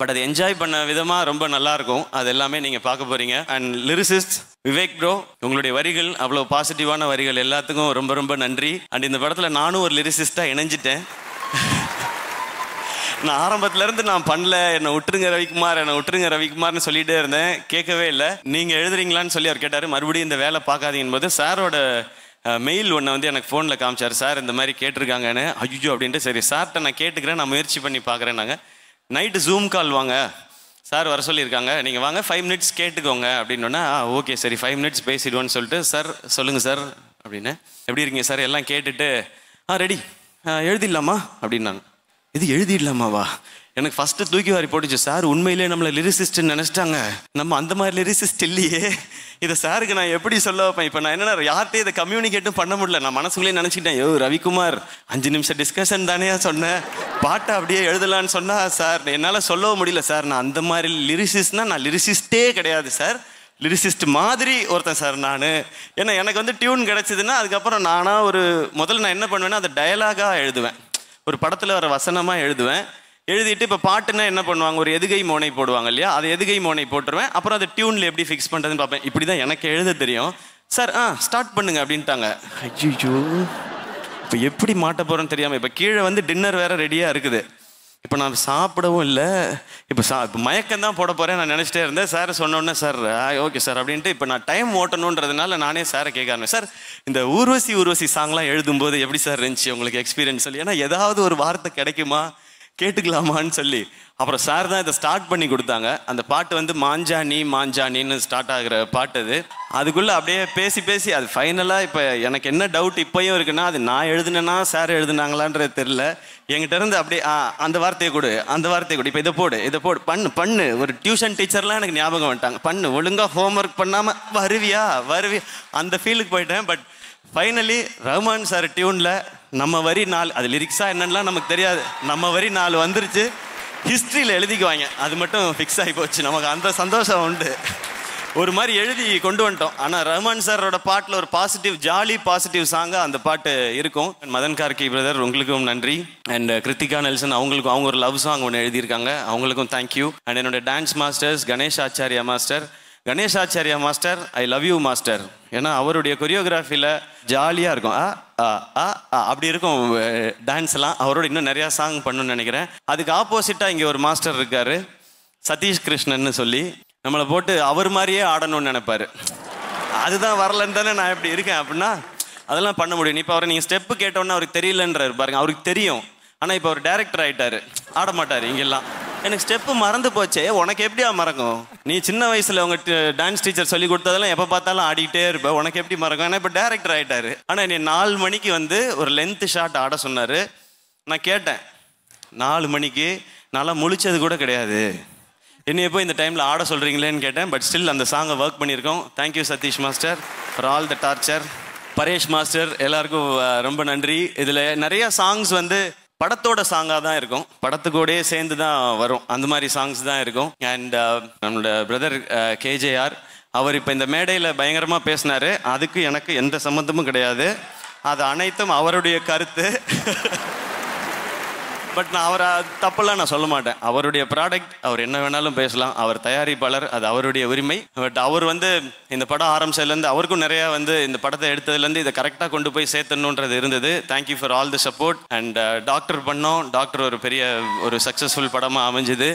பட் அது என்ஜாய் பண்ண விதமாக ரொம்ப நல்லா இருக்கும் அது எல்லாமே நீங்கள் பார்க்க போகிறீங்க அண்ட் லிரிசிஸ்ட் விவேக் ப்ரோ உங்களுடைய வரிகள் அவ்வளோ பாசிட்டிவான வரிகள் எல்லாத்துக்கும் ரொம்ப ரொம்ப நன்றி. அண்ட் இந்த படத்தில் நானும் ஒரு லிரிசிஸ்ட்டாக இணைஞ்சிட்டேன். நான் ஆரம்பத்துலேருந்து நான் பண்ணல. என்னை விட்டுருங்க ரவிக்குமார் என்னை விட்டுருங்க ரவிக்குமார்னு சொல்லிகிட்டே இருந்தேன். கேட்கவே இல்லை. நீங்கள் எழுதுறீங்களான்னு சொல்லி அவர் கேட்டார். மறுபடியும் இந்த வேலை பார்க்காதீங்கன்னு போது சாரோட மெயில் ஒன்று வந்து எனக்கு ஃபோனில் காமிச்சார். சார் இந்த மாதிரி கேட்டிருக்காங்கன்னு. ஐயோ அப்படின்ட்டு சரி சார்கிட்ட நான் கேட்டுக்கிறேன். நான் முயற்சி பண்ணி பார்க்குறேன் நாங்கள் நைட்டு ஜூம் கால் வாங்க. சார் வர சொல்லியிருக்காங்க. நீங்கள் வாங்க. ஃபைவ் மினிட்ஸ் கேட்டுக்கோங்க. அப்படின்னோன்னா ஆ ஓகே சரி ஃபைவ் மினிட்ஸ் பேசிடுவோன்னு சொல்லிட்டு சார் சொல்லுங்கள் சார். அப்படின்னு எப்படி இருக்கீங்க சார்? எல்லாம் கேட்டுட்டு ஆ ரெடி. எழுதிடலாமா? அப்படின்னாங்க. இது எழுதிடலாமாவா? எனக்கு ஃபர்ஸ்ட் தூக்கி வாரி போட்டுச்சு. சார் உண்மையிலே நம்மளை லிரிசிஸ்ட்னு நினைச்சிட்டாங்க. நம்ம அந்த மாதிரி லிரிசிஸ்ட் இல்லையே. இதை சாருக்கு நான் எப்படி சொல்ல வைப்பேன்? இப்போ நான் என்ன யார்கிட்டையும் இதை கம்யூனிகேட்டும் பண்ண முடியல. நான் மனசுக்குள்ளே நினச்சிட்டேன். யோ ரவிக்குமார் அஞ்சு நிமிஷம் டிஸ்கஷன் தானே சொன்னேன். பாட்டை அப்படியே எழுதலான்னு சொன்னால் சார் என்னால் சொல்லவும் முடியல சார். நான் அந்த மாதிரி லிரிசிஸ்ட்னா நான் லிரிசிஸ்டே கிடையாது சார். லிரிசிஸ்ட் மாதிரி ஒருத்தன் சார் நான். ஏன்னா எனக்கு வந்து டியூன் கிடச்சிதுன்னா அதுக்கப்புறம் நானாக ஒரு முதல்ல நான் என்ன பண்ணுவேன்னா அதை டயலாகாக எழுதுவேன். ஒரு படத்தில் வர வசனமாக எழுதுவேன். எழுதிட்டு இப்போ பாட்டுன்னா என்ன பண்ணுவாங்க? ஒரு எதுகை மோனை போடுவாங்க இல்லையா? அது எதுகை மோனை போட்டுருவேன். அப்புறம் அதை டியூனில் எப்படி ஃபிக்ஸ் பண்ணுறதுன்னு பார்ப்பேன். இப்படி தான் எனக்கு எழுத தெரியும். சார் ஆ ஸ்டார்ட் பண்ணுங்க அப்படின்ட்டாங்க. ஐயோ இப்போ எப்படி மாட்ட போகிறோன்னு தெரியாமல் இப்போ கீழே வந்து டின்னர் வேறு ரெடியாக இருக்குது. இப்போ நான் சாப்பிடவும் இல்லை. இப்போ சா இப்போ மயக்கம் தான் போட போகிறேன் நான் நினச்சிட்டே இருந்தேன். சார் சொன்னோன்னே சார் ஓகே சார் அப்படின்ட்டு இப்போ நான் டைம் ஓட்டணுன்றதுனால நானே சாரை கேட்க ஆரம்பிச்சேன். சார் இந்த ஊர்வசி ஊர்வசி சாங்லாம் எழுதும்போது எப்படி சார் இருந்துச்சு? உங்களுக்கு எக்ஸ்பீரியன்ஸ் சொல்லி. ஏன்னா ஏதாவது ஒரு வார்த்தை கிடைக்குமா? கேட்டுக்கலாமான்னு சொல்லி. அப்புறம் சார் தான் இதை ஸ்டார்ட் பண்ணி கொடுத்தாங்க. அந்த பாட்டு வந்து மாஞ்சானி மாஞ்சானின்னு ஸ்டார்ட் ஆகிற பாட்டு அது. அதுக்குள்ளே அப்படியே பேசி பேசி அது ஃபைனலாக இப்போ எனக்கு என்ன டவுட் இப்போயும் இருக்குன்னா அது நான் எழுதுனேன்னா சார் எழுதுனாங்களான்றது தெரில என்கிட்ட இருந்து அப்படியே ஆ, அந்த வார்த்தையை கொடு அந்த வார்த்தையை கொடு இப்போ இதை போடு இதை போடு பண்ணு பண்ணு. ஒரு டியூஷன் டீச்சர்லாம் எனக்கு ஞாபகம் வந்துட்டாங்க. பண்ணு ஒழுங்காக ஹோம்ஒர்க் பண்ணாமல் வருவியா வருவியா? அந்த ஃபீலுக்கு போயிட்டேன். பட் ஃபைனலி ரஹ்மான் சார் டியூனில் நம்ம வரி நாலு அது லிரிக்ஸாக என்னென்னலாம் நமக்கு தெரியாது. நம்ம வரி நாலு வந்துருச்சு. ஹிஸ்ட்ரியில் எழுதிக்குவாங்க. அது மட்டும் ஃபிக்ஸ் ஆகி போச்சு. நமக்கு அந்த சந்தோஷம் உண்டு. ஒரு மாதிரி எழுதி கொண்டு வந்துட்டோம். ஆனால் ரஹ்மான் சாரோட பாட்டில் ஒரு பாசிட்டிவ் ஜாலி பாசிட்டிவ் சாங்காக அந்த பாட்டு இருக்கும். மதன் கார்கி பிரதர் உங்களுக்கும் நன்றி. அண்ட் uh, கிருத்திகா நெல்சன் அவங்களுக்கும் அவங்க ஒரு லவ் சாங் ஒன்று எழுதியிருக்காங்க. அவங்களுக்கும் தேங்க்யூ அண்ட் என்னோட dance masters Ganesh Acharya master Ganesh Acharya master I love you master ஏன்னா அவருடைய கொரியோகிராஃபியில் ஜாலியாக இருக்கும். ஆ அப்படி இருக்கும் டான்ஸ்லாம் அவரோட இன்னும் நிறையா சாங் பண்ணணும்னு நினைக்கிறேன். அதுக்கு ஆப்போசிட்டாக இங்கே ஒரு மாஸ்டர் இருக்கார் சதீஷ் கிருஷ்ணன்னு சொல்லி. நம்மளை போட்டு அவர் மாதிரியே ஆடணும்னு நினைப்பாரு. அதுதான் வரலன்னு தானே நான் இப்படி இருக்கேன் அப்படின்னா அதெல்லாம் பண்ண முடியும். இப்போ அவரை நீங்கள் ஸ்டெப்பு கேட்டோன்னே அவருக்கு தெரியலன்றாரு பாருங்க அவருக்கு தெரியும். ஆனால் இப்போ அவர் டேரக்டர் ஆகிட்டார் ஆட மாட்டார் இங்கெல்லாம். எனக்கு ஸ்டெப்பு மறந்து போச்சே. உனக்கு எப்படியா மறக்கும்? நீ சின்ன வயசில் உங்க டான்ஸ் டீச்சர் சொல்லி கொடுத்ததெல்லாம் எப்போ பார்த்தாலும் ஆடிக்கிட்டே இருப்ப. உனக்கு எப்படி மறக்கும்? ஏன்னா இப்போ டேரக்டர் ஆகிட்டார் ஆனால் நீ நாலு மணிக்கு வந்து ஒரு லென்த்து ஷாட் ஆட சொன்னார். நான் கேட்டேன். நாலு மணிக்கு நல்லா முழிச்சது கூட கிடையாது. என்னைய போய் இந்த டைமில் ஆட சொல்கிறீங்களேன்னு கேட்டேன். பட் ஸ்டில் அந்த சாங்கை ஒர்க் பண்ணியிருக்கோம். Thank you Sathish master for all the torture Paresh master எல்லாருக்கும் ரொம்ப நன்றி. இதில் நிறைய சாங்ஸ் வந்து படத்தோட சாங்காக தான் இருக்கும். படத்துக்கூடயே சேர்ந்து தான் வரும். அந்த மாதிரி சாங்ஸ் தான் இருக்கும். அண்ட் uh, நம்மளோட பிரதர் கேஜேஆர் uh, அவர் இப்போ இந்த மேடையில் பயங்கரமாக பேசினாரு. அதுக்கு எனக்கு எந்த சம்மந்தமும் கிடையாது. அது அனைத்தும் அவருடைய கருத்து. பட் நான் அவரை தப்பெல்லாம் நான் சொல்ல மாட்டேன். அவருடைய ப்ராடக்ட் அவர் என்ன வேணாலும் பேசலாம். அவர் தயாரிப்பாளர் அது அவருடைய உரிமை. பட் அவர் வந்து இந்த படம் ஆரம்பிச்சதுலேருந்து அவருக்கும் நிறையா வந்து இந்த படத்தை எடுத்ததுலேருந்து இதை கரெக்டாக கொண்டு போய் சேர்த்தணுன்றது இருந்தது. Thank you for all the support and doctor பண்ணோம். டாக்டர் ஒரு பெரிய ஒரு சக்ஸஸ்ஃபுல் படமாக அமைஞ்சுது.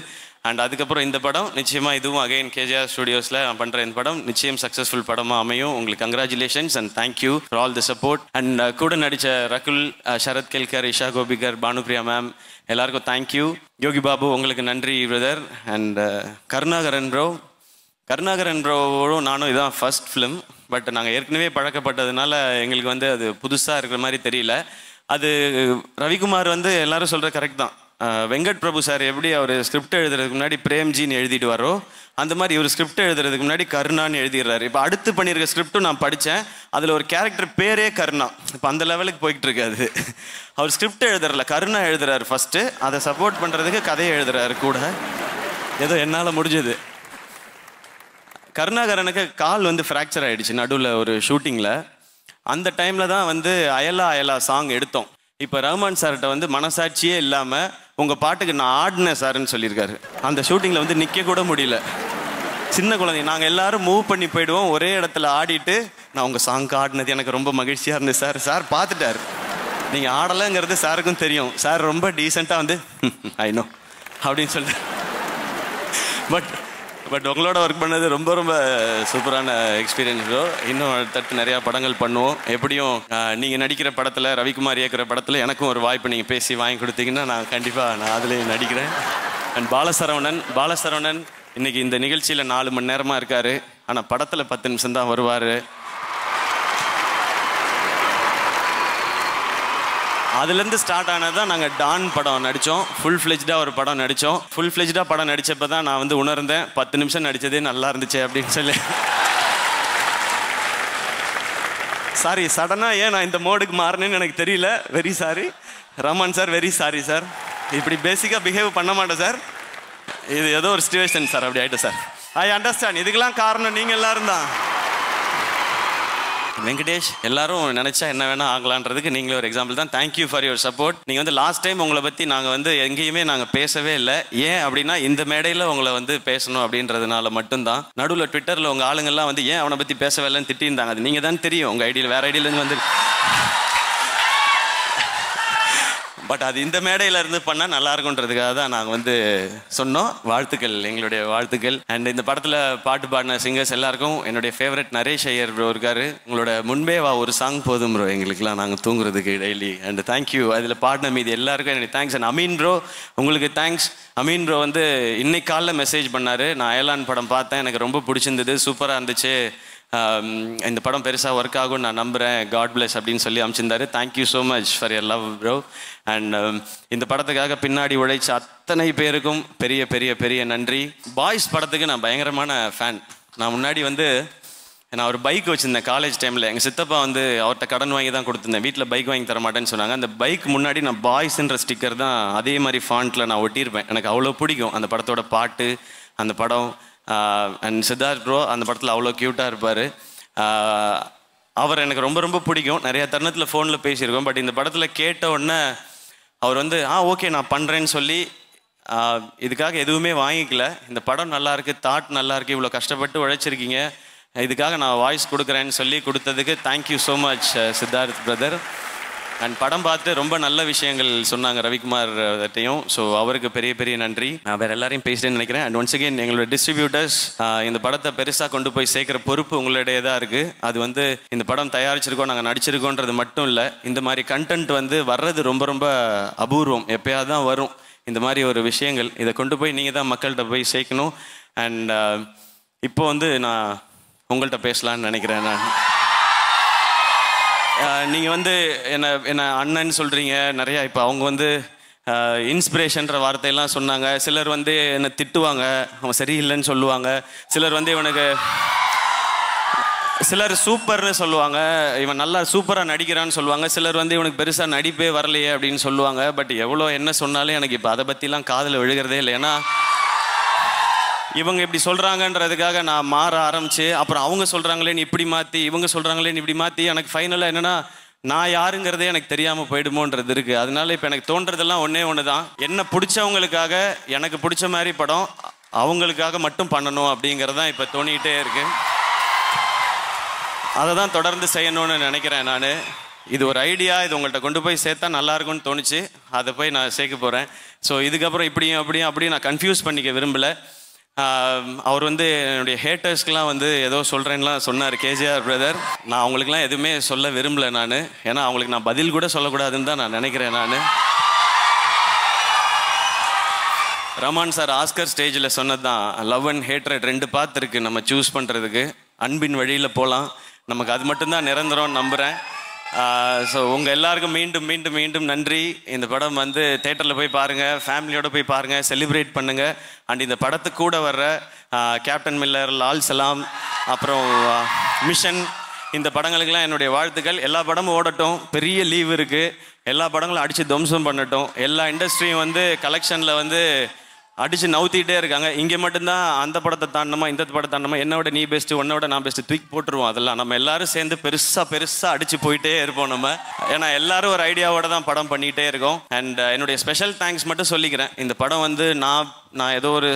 அண்ட் அதுக்கப்புறம் இந்த படம் நிச்சயமாக இதுவும் அகைன் கேஜிஆர் ஸ்டுடியோஸில் நான் பண்ணுற இந்த படம் நிச்சயம் சக்ஸஸ்ஃபுல் படமாக அமையும். உங்களுக்கு congratulations and thank you for all the support and கூட நடித்த ரகுல் uh, சரத் கெல்கர் இஷா கோபிகர் பானுப்ரியா மேம் எல்லாருக்கும் தேங்க்யூ யோகி பாபு உங்களுக்கு நன்றி brother and uh, Karunakaran bro Karunakaran ப்ரோவோடும் நானும் இதான் ஃபர்ஸ்ட் ஃபிலிம் பட் நாங்கள் ஏற்கனவே பழக்கப்பட்டதுனால எங்களுக்கு வந்து அது புதுசாக இருக்கிற மாதிரி தெரியல. அது ரவிக்குமார் வந்து எல்லாரும் சொல்கிற கரெக்ட் தான். வெங்கட் பிரபு சார் எப்படி அவர் ஸ்கிரிப்ட் எழுதுறதுக்கு முன்னாடி பிரேம்ஜின்னு எழுதிட்டு அந்த மாதிரி இவர் ஸ்கிரிப்ட் எழுதுறதுக்கு முன்னாடி கருணான்னு எழுதிடுறாரு. இப்போ அடுத்து பண்ணியிருக்க ஸ்கிரிப்டும் நான் படித்தேன் அதில் ஒரு கேரக்டர் பேரே கருணா. இப்போ அந்த லெவலுக்கு போய்கிட்டு இருக்காது அவர் ஸ்கிரிப்ட் எழுதுறல கருணா எழுதுறாரு ஃபர்ஸ்ட்டு அதை சப்போர்ட் பண்ணுறதுக்கு கதையை எழுதுறாரு கூட. ஏதோ என்னால் முடிஞ்சது. கருணாகரனுக்கு கால் வந்து ஃப்ராக்சர் ஆயிடுச்சு நடுவில் ஒரு ஷூட்டிங்கில் அந்த டைமில் தான் வந்து அயலா அயலா சாங் எடுத்தோம். இப்போ ரஹ்மான் சார்கிட்ட வந்து மனசாட்சியே இல்லாமல் உங்கள் பாட்டுக்கு நான் ஆடினேன் சார்ன்னு சொல்லியிருக்காரு. அந்த ஷூட்டிங்கில் வந்து நிற்க கூட முடியல. சின்ன குழந்தைங்க நாங்கள் எல்லாரும் மூவ் பண்ணி போயிடுவோம். ஒரே இடத்துல ஆடிட்டு நான் உங்கள் சாங்க்கு ஆடினது எனக்கு ரொம்ப மகிழ்ச்சியாக இருந்தது சார். சார் பார்த்துட்டார். நீங்கள் ஆடலைங்கிறது சாருக்கும் தெரியும். சார் ரொம்ப டீசெண்டாக வந்து ஐ நோ அப்படின்னு சொல்லிட்டு. பட் பட் உங்களோட ஒர்க் பண்ணது ரொம்ப ரொம்ப சூப்பரான எக்ஸ்பீரியன்ஸ் ப்ரோ இன்னும் அடுத்தடுத்து நிறையா படங்கள் பண்ணுவோம். எப்படியும் நீங்கள் நடிக்கிற படத்தில் ரவிக்குமார் இயக்கிற படத்தில் எனக்கும் ஒரு வாய்ப்பு நீங்கள் பேசி வாங்கி கொடுத்தீங்கன்னா நான் கண்டிப்பாக நான் அதுலேயும் நடிக்கிறேன். அண்ட் பாலசரவணன் பாலசரவணன் இன்னைக்கு இந்த நிகழ்ச்சியில் நாலு மணி நேரமாக இருக்கார். ஆனால் படத்தில் பத்து நிமிஷம் தான் வருவார். அதுலேருந்து ஸ்டார்ட் ஆனது தான் நாங்கள் டான் படம் நடித்தோம் ஃபுல் ஃப்ளெஜ்டாக ஒரு படம் நடித்தோம் ஃபுல் ஃப்ளெஜ்டாக படம் நடித்தப்போ தான் நான் வந்து உணர்ந்தேன். பத்து நிமிஷம் நடித்ததே நல்லா இருந்துச்சு அப்படின்னு சொல்லி. சாரி சடனாக ஏன் நான் இந்த மோடுக்கு மாறினேன்னு எனக்கு தெரியல. Very sorry Rahman sir very sorry sir இப்படி பேசிக்காக பிஹேவ் பண்ண மாட்டேன் சார் இது ஏதோ ஒரு சுச்சுவேஷன் சார் அப்படி ஆகிட்டேன் சார் ஐ அண்டர்ஸ்டாண்ட் இதுக்கெல்லாம் காரணம் நீங்கள் எல்லாரும் தான். வெங்கடேஷ் எல்லாரும் நினைச்சா என்ன வேணா ஆகலான்றதுக்கு நீங்களே ஒரு எக்ஸாம்பிள் தான். தேங்க்யூ ஃபார் யுவர் சப்போர்ட் நீங்க வந்து லாஸ்ட் டைம் உங்களை பத்தி நாங்க வந்து எங்கேயுமே நாங்க பேசவே இல்லை. ஏன் அப்படின்னா இந்த மேடையில உங்களை வந்து பேசணும் அப்படின்றதுனால மட்டும்தான். நடுவில் ட்விட்டர்ல உங்க ஆளுங்கெல்லாம் வந்து ஏன் அவனை பத்தி பேசவே இல்லைன்னு திட்டிருந்தாங்க அது நீங்க தான் தெரியும். உங்க ஐடியில் வேற ஐடியில இருந்து வந்து பட் அது இந்த மேடையில இருந்து பண்ணால் நல்லா இருக்குன்றதுக்காக தான் நாங்கள் வந்து சொன்னோம். வாழ்த்துக்கள் எங்களுடைய வாழ்த்துக்கள். அண்ட் இந்த படத்தில் பாட்டு பாடின சிங்கர்ஸ் எல்லாருக்கும் என்னுடைய ஃபேவரட் நரேஷ் ஐயர் ப்ரோ இருக்காரு. உங்களோட முன்பே வா ஒரு சாங் போதும் ப்ரோ எங்களுக்குலாம் நாங்கள் தூங்குறதுக்கு டெய்லி அண்ட் தேங்க்யூ அதில் பாடின மீதி எல்லாருக்கும் என்னுடைய தேங்க்ஸ் அண்ட் அமீன் ப்ரோ உங்களுக்கு தேங்க்ஸ் அமீன் ப்ரோ வந்து இன்னைக்கு காலைல மெசேஜ் பண்ணாரு. நான் அயலான் படம் பார்த்தேன். எனக்கு ரொம்ப பிடிச்சிருந்தது. சூப்பராக இருந்துச்சு. Um, இந்த படம் பெருசாக ஒர்க் ஆகும் நான் நம்புகிறேன் காட் பிளஸ் அப்படின்னு சொல்லி அமைச்சிருந்தாரு. Thank you so much for your love bro and இந்த படத்துக்காக பின்னாடி உழைச்ச அத்தனை பேருக்கும் பெரிய பெரிய பெரிய நன்றி. பாய்ஸ் படத்துக்கு நான் பயங்கரமான ஃபேன் நான் முன்னாடி வந்து நான் ஒரு பைக் வச்சுருந்தேன் காலேஜ் டைமில் எங்கள் சித்தப்பா வந்து அவர்கிட்ட கடன் வாங்கி தான் கொடுத்துருந்தேன். வீட்டில் பைக் வாங்கி தர மாட்டேன்னு சொன்னாங்க. அந்த பைக் முன்னாடி நான் பாய்ஸ்ன்ற ஸ்டிக்கர் தான் அதே மாதிரி ஃபாண்ட்டில் நான் ஒட்டியிருப்பேன். எனக்கு அவ்வளோ பிடிக்கும் அந்த படத்தோட பாட்டு அந்த படம். அண்ட் சித்தார்த் ப்ரோ அந்த படத்தில் அவ்வளோ க்யூட்டாக இருப்பார். அவர் எனக்கு ரொம்ப ரொம்ப பிடிக்கும். நிறைய தருணத்தில் ஃபோனில் பேசியிருக்கோம். பட் இந்த படத்தில் கேட்ட உடனே அவர் வந்து ஆ ஓகே நான் பண்ணுறேன்னு சொல்லி இதுக்காக எதுவுமே வாங்கிக்கல. இந்த படம் நல்லா இருக்குது தாட் நல்லாயிருக்கு இவ்வளோ கஷ்டப்பட்டு உழைச்சிருக்கீங்க. இதுக்காக நான் வாய்ஸ் கொடுக்குறேன்னு சொல்லி கொடுத்ததுக்கு thank you so much Siddharth brother and படம் பார்த்து ரொம்ப நல்ல விஷயங்கள் சொன்னாங்க ரவிக்குமார் கிட்டையும் ஸோ அவருக்கு பெரிய பெரிய நன்றி. நான் வேறு எல்லாரையும் பேசிட்டேன்னு நினைக்கிறேன். அண்ட் ஒன்ஸ் அகேன் எங்களோட டிஸ்ட்ரிபியூட்டர்ஸ் இந்த படத்தை பெருசாக கொண்டு போய் சேர்க்குற பொறுப்பு உங்களுடைய தான் இருக்குது அது வந்து இந்த படம் தயாரிச்சிருக்கோம் நாங்கள் நடிச்சிருக்கோன்றது மட்டும் இல்லை. இந்த மாதிரி கண்டென்ட் வந்து வர்றது ரொம்ப ரொம்ப அபூர்வம். எப்பயாவது தான் வரும். இந்த மாதிரி ஒரு விஷயங்கள். இதை கொண்டு போய் நீங்கள் தான் மக்கள்கிட்ட போய் சேர்க்கணும். அண்ட் இப்போ வந்து நான் உங்கள்கிட்ட பேசலான்னு நினைக்கிறேன் நான். நீங்கள் வந்து என்ன என்ன அண்ணன் சொல்கிறீங்க நிறையா இப்போ அவங்க வந்து இன்ஸ்பிரேஷன்ற வார்த்தையெல்லாம் சொன்னாங்க. சிலர் வந்து என்னை திட்டுவாங்க அவன் சரியில்லைன்னு சொல்லுவாங்க. சிலர் வந்து இவனுக்கு சிலர் சூப்பர்னு சொல்லுவாங்க. இவன் நல்லா சூப்பராக நடிக்கிறான்னு சொல்லுவாங்க. சிலர் வந்து இவனுக்கு பெருசாக நடிப்பே வரலையே அப்படின்னு சொல்லுவாங்க. பட் எவ்வளோ என்ன சொன்னாலும் எனக்கு இப்போ அதை பற்றிலாம் காதில் விழுகிறதே இல்லை. ஏன்னா இவங்க இப்படி சொல்கிறாங்கன்றதுக்காக நான் மாற ஆரம்பிச்சு அப்புறம் அவங்க சொல்கிறாங்களேன்னு இப்படி மாற்றி இவங்க சொல்கிறாங்களேன்னு இப்படி மாற்றி எனக்கு ஃபைனலாக என்னென்னா நான் யாருங்கிறதே எனக்கு தெரியாமல் போயிடுமோன்றது இருக்குது அதனால இப்போ எனக்கு தோன்றதெல்லாம் ஒன்றே ஒன்று தான் என்ன பிடிச்சவங்களுக்காக எனக்கு பிடிச்ச மாதிரி படம் அவங்களுக்காக மட்டும் பண்ணணும் அப்படிங்கிறது தான் இப்போ தோணிக்கிட்டே இருக்குது அதை தான் தொடர்ந்து செய்யணும்னு நினைக்கிறேன் நான். இது ஒரு ஐடியா இது உங்கள்கிட்ட கொண்டு போய் சேர்த்தா நல்லா இருக்கும்னு தோணுச்சு. அதை போய் நான் சேர்க்க போகிறேன் ஸோ இதுக்கப்புறம் இப்படியும் அப்படியும் அப்படியும் நான் கன்ஃபியூஸ் பண்ணிக்க விரும்பலை. அவர் வந்து என்னுடைய ஹேட்டர்ஸ்க்கெலாம் வந்து ஏதோ சொல்கிறேன்லாம் சொன்னார் கேஜிஆர் பிரதர் நான் அவங்களுக்குலாம் எதுவுமே சொல்ல விரும்பல நான். ஏன்னா அவங்களுக்கு நான் பதில் கூட சொல்லக்கூடாதுன்னு தான் நான் நினைக்கிறேன் நான். ரமான் சார் ஆஸ்கர் ஸ்டேஜில் சொன்னது தான் லவ் அண்ட் ஹேட்ரட் ரெண்டு பார்த்துருக்கு நம்ம சூஸ் பண்ணுறதுக்கு அன்பின் வழியில் போகலாம் நமக்கு அது மட்டும்தான் நிரந்தரம் நம்புகிறேன் ஸோ உங்கள் எல்லாருக்கும் மீண்டும் மீண்டும் மீண்டும் நன்றி. இந்த படம் வந்து தேட்டரில் போய் பாருங்கள் ஃபேமிலியோடு போய் பாருங்கள் செலிப்ரேட் பண்ணுங்கள் அண்ட் இந்த படத்துக்கு கூட வர்ற கேப்டன் மில்லர் லால் சலாம் அப்புறம் மிஷன் இந்த படங்களுக்கெல்லாம் என்னுடைய வாழ்த்துக்கள். எல்லா படமும் ஓடட்டும். பெரிய லீவ் இருக்குது எல்லா படங்களும் அடித்து துவம்சம் பண்ணட்டும். எல்லா இண்டஸ்ட்ரியும் வந்து கலெக்ஷனில் வந்து அடிச்சு நவுத்திட்டே இருக்காங்க. இங்கே மட்டும்தான் அந்த படத்தை தாண்டமா இந்த படத்தை தாண்டமா என்ன விட நீ பெஸ்ட் உன்னை விட நான் பெஸ்ட் தூக்கி போட்டுருவோம் அதெல்லாம். நம்ம எல்லாரும் சேர்ந்து பெருசா பெருசா அடிச்சு போயிட்டே இருப்போம் நம்ம. ஏன்னா எல்லாரும் ஒரு ஐடியாவோட தான் படம் பண்ணிட்டே இருக்கோம். அண்ட் uh, என்னுடைய ஸ்பெஷல் தேங்க்ஸ் மட்டும் சொல்லிக்கிறேன். இந்த படம் வந்து நான் நான் ஏதோ ஒரு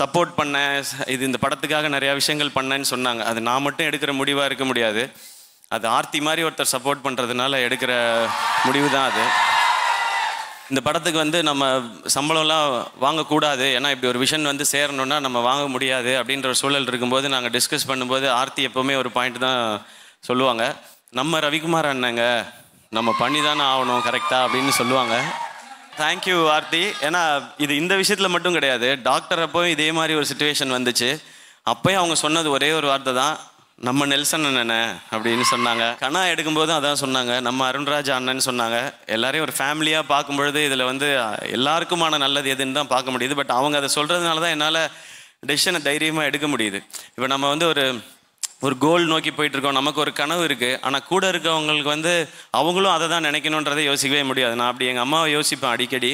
சப்போர்ட் பண்ணேன். இது இந்த படத்துக்காக நிறைய விஷயங்கள் பண்ணேன்னு சொன்னாங்க. அது நான் மட்டும் எடுக்கிற முடிவாக இருக்க முடியாது. அது ஆர்த்தி மாதிரி ஒருத்தர் சப்போர்ட் பண்ணுறதுனால எடுக்கிற முடிவு தான் அது. இந்த படத்துக்கு வந்து நம்ம சம்பளம்லாம் வாங்கக்கூடாது. ஏன்னா இப்படி ஒரு விஷன் வந்து சேரணும்னா நம்ம வாங்க முடியாது அப்படின்ற ஒரு சூழல் இருக்கும்போது நாங்கள் டிஸ்கஸ் பண்ணும்போது ஆர்த்தி எப்போவுமே ஒரு பாயிண்ட் தான் சொல்லுவாங்க. நம்ம ரவிக்குமார் அண்ணங்க நம்ம பண்ணி தானே ஆகணும் கரெக்டாக அப்படின்னு சொல்லுவாங்க. Thank you Aarthi. ஏன்னா இது இந்த விஷயத்தில் மட்டும் கிடையாது. டாக்டர் அப்போ இதே மாதிரி ஒரு சுச்சுவேஷன் வந்துச்சு. அப்போயும் அவங்க சொன்னது ஒரே ஒரு வார்த்தை தான். நம்ம நெல்சன் அண்ணனே அப்படின்னு சொன்னாங்க. கனா எடுக்கும்போது அதான் சொன்னாங்க. நம்ம அருண்ராஜ் அண்ணன் சொன்னாங்க. எல்லாரையும் ஒரு ஃபேமிலியாக பார்க்கும்பொழுது இதில் வந்து எல்லாருக்குமான நல்லது எதுன்னு தான் பார்க்க முடியுது. பட் அவங்க அதை சொல்கிறதுனால தான் என்னால் டெசிஷனை தைரியமாக எடுக்க முடியுது. இப்போ நம்ம வந்து ஒரு ஒரு கோல் நோக்கி போயிட்டுருக்கோம். நமக்கு ஒரு கனவு இருக்குது ஆனால் கூட இருக்கவங்களுக்கு வந்து அவங்களும் அதை தான் நினைக்கணுன்றதை யோசிக்கவே முடியாது. நான் அப்படி எங்கள் அம்மாவை யோசிப்பேன் அடிக்கடி.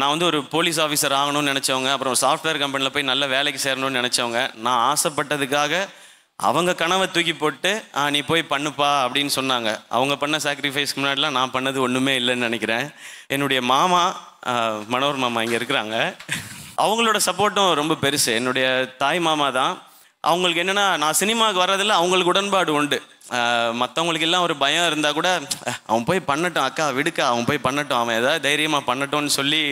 நான் வந்து ஒரு போலீஸ் ஆஃபீஸர் ஆகணும்னு நினச்சவங்க அப்புறம் சாஃப்ட்வேர் கம்பெனியில் போய் நல்ல வேலைக்கு சேரணும்னு நினச்சவங்க நான் ஆசைப்பட்டதுக்காக அவங்க கனவை தூக்கி போட்டு ஆ நீ போய் பண்ணுப்பா அப்படின்னு சொன்னாங்க. அவங்க பண்ண சாக்ரிஃபைஸ்க்கு முன்னாடிலாம் நான் பண்ணது ஒன்றுமே இல்லைன்னு நினைக்கிறேன். என்னுடைய மாமா மனோர் மாமா இங்கே இருக்கிறாங்க. அவங்களோட சப்போர்ட்டும் ரொம்ப பெருசு. என்னுடைய தாய் மாமா தான். அவங்களுக்கு என்னென்னா நான் சினிமாவுக்கு வர்றதில் அவங்களுக்கு உடன்பாடு உண்டு. மற்றவங்களுக்கு எல்லாம் ஒரு பயம் இருந்தால் கூட அவன் போய் பண்ணட்டும் அக்கா விடுக்கா அவன் போய் பண்ணட்டும் அவன் ஏதாவது தைரியமாக பண்ணட்டும்னு சொல்லி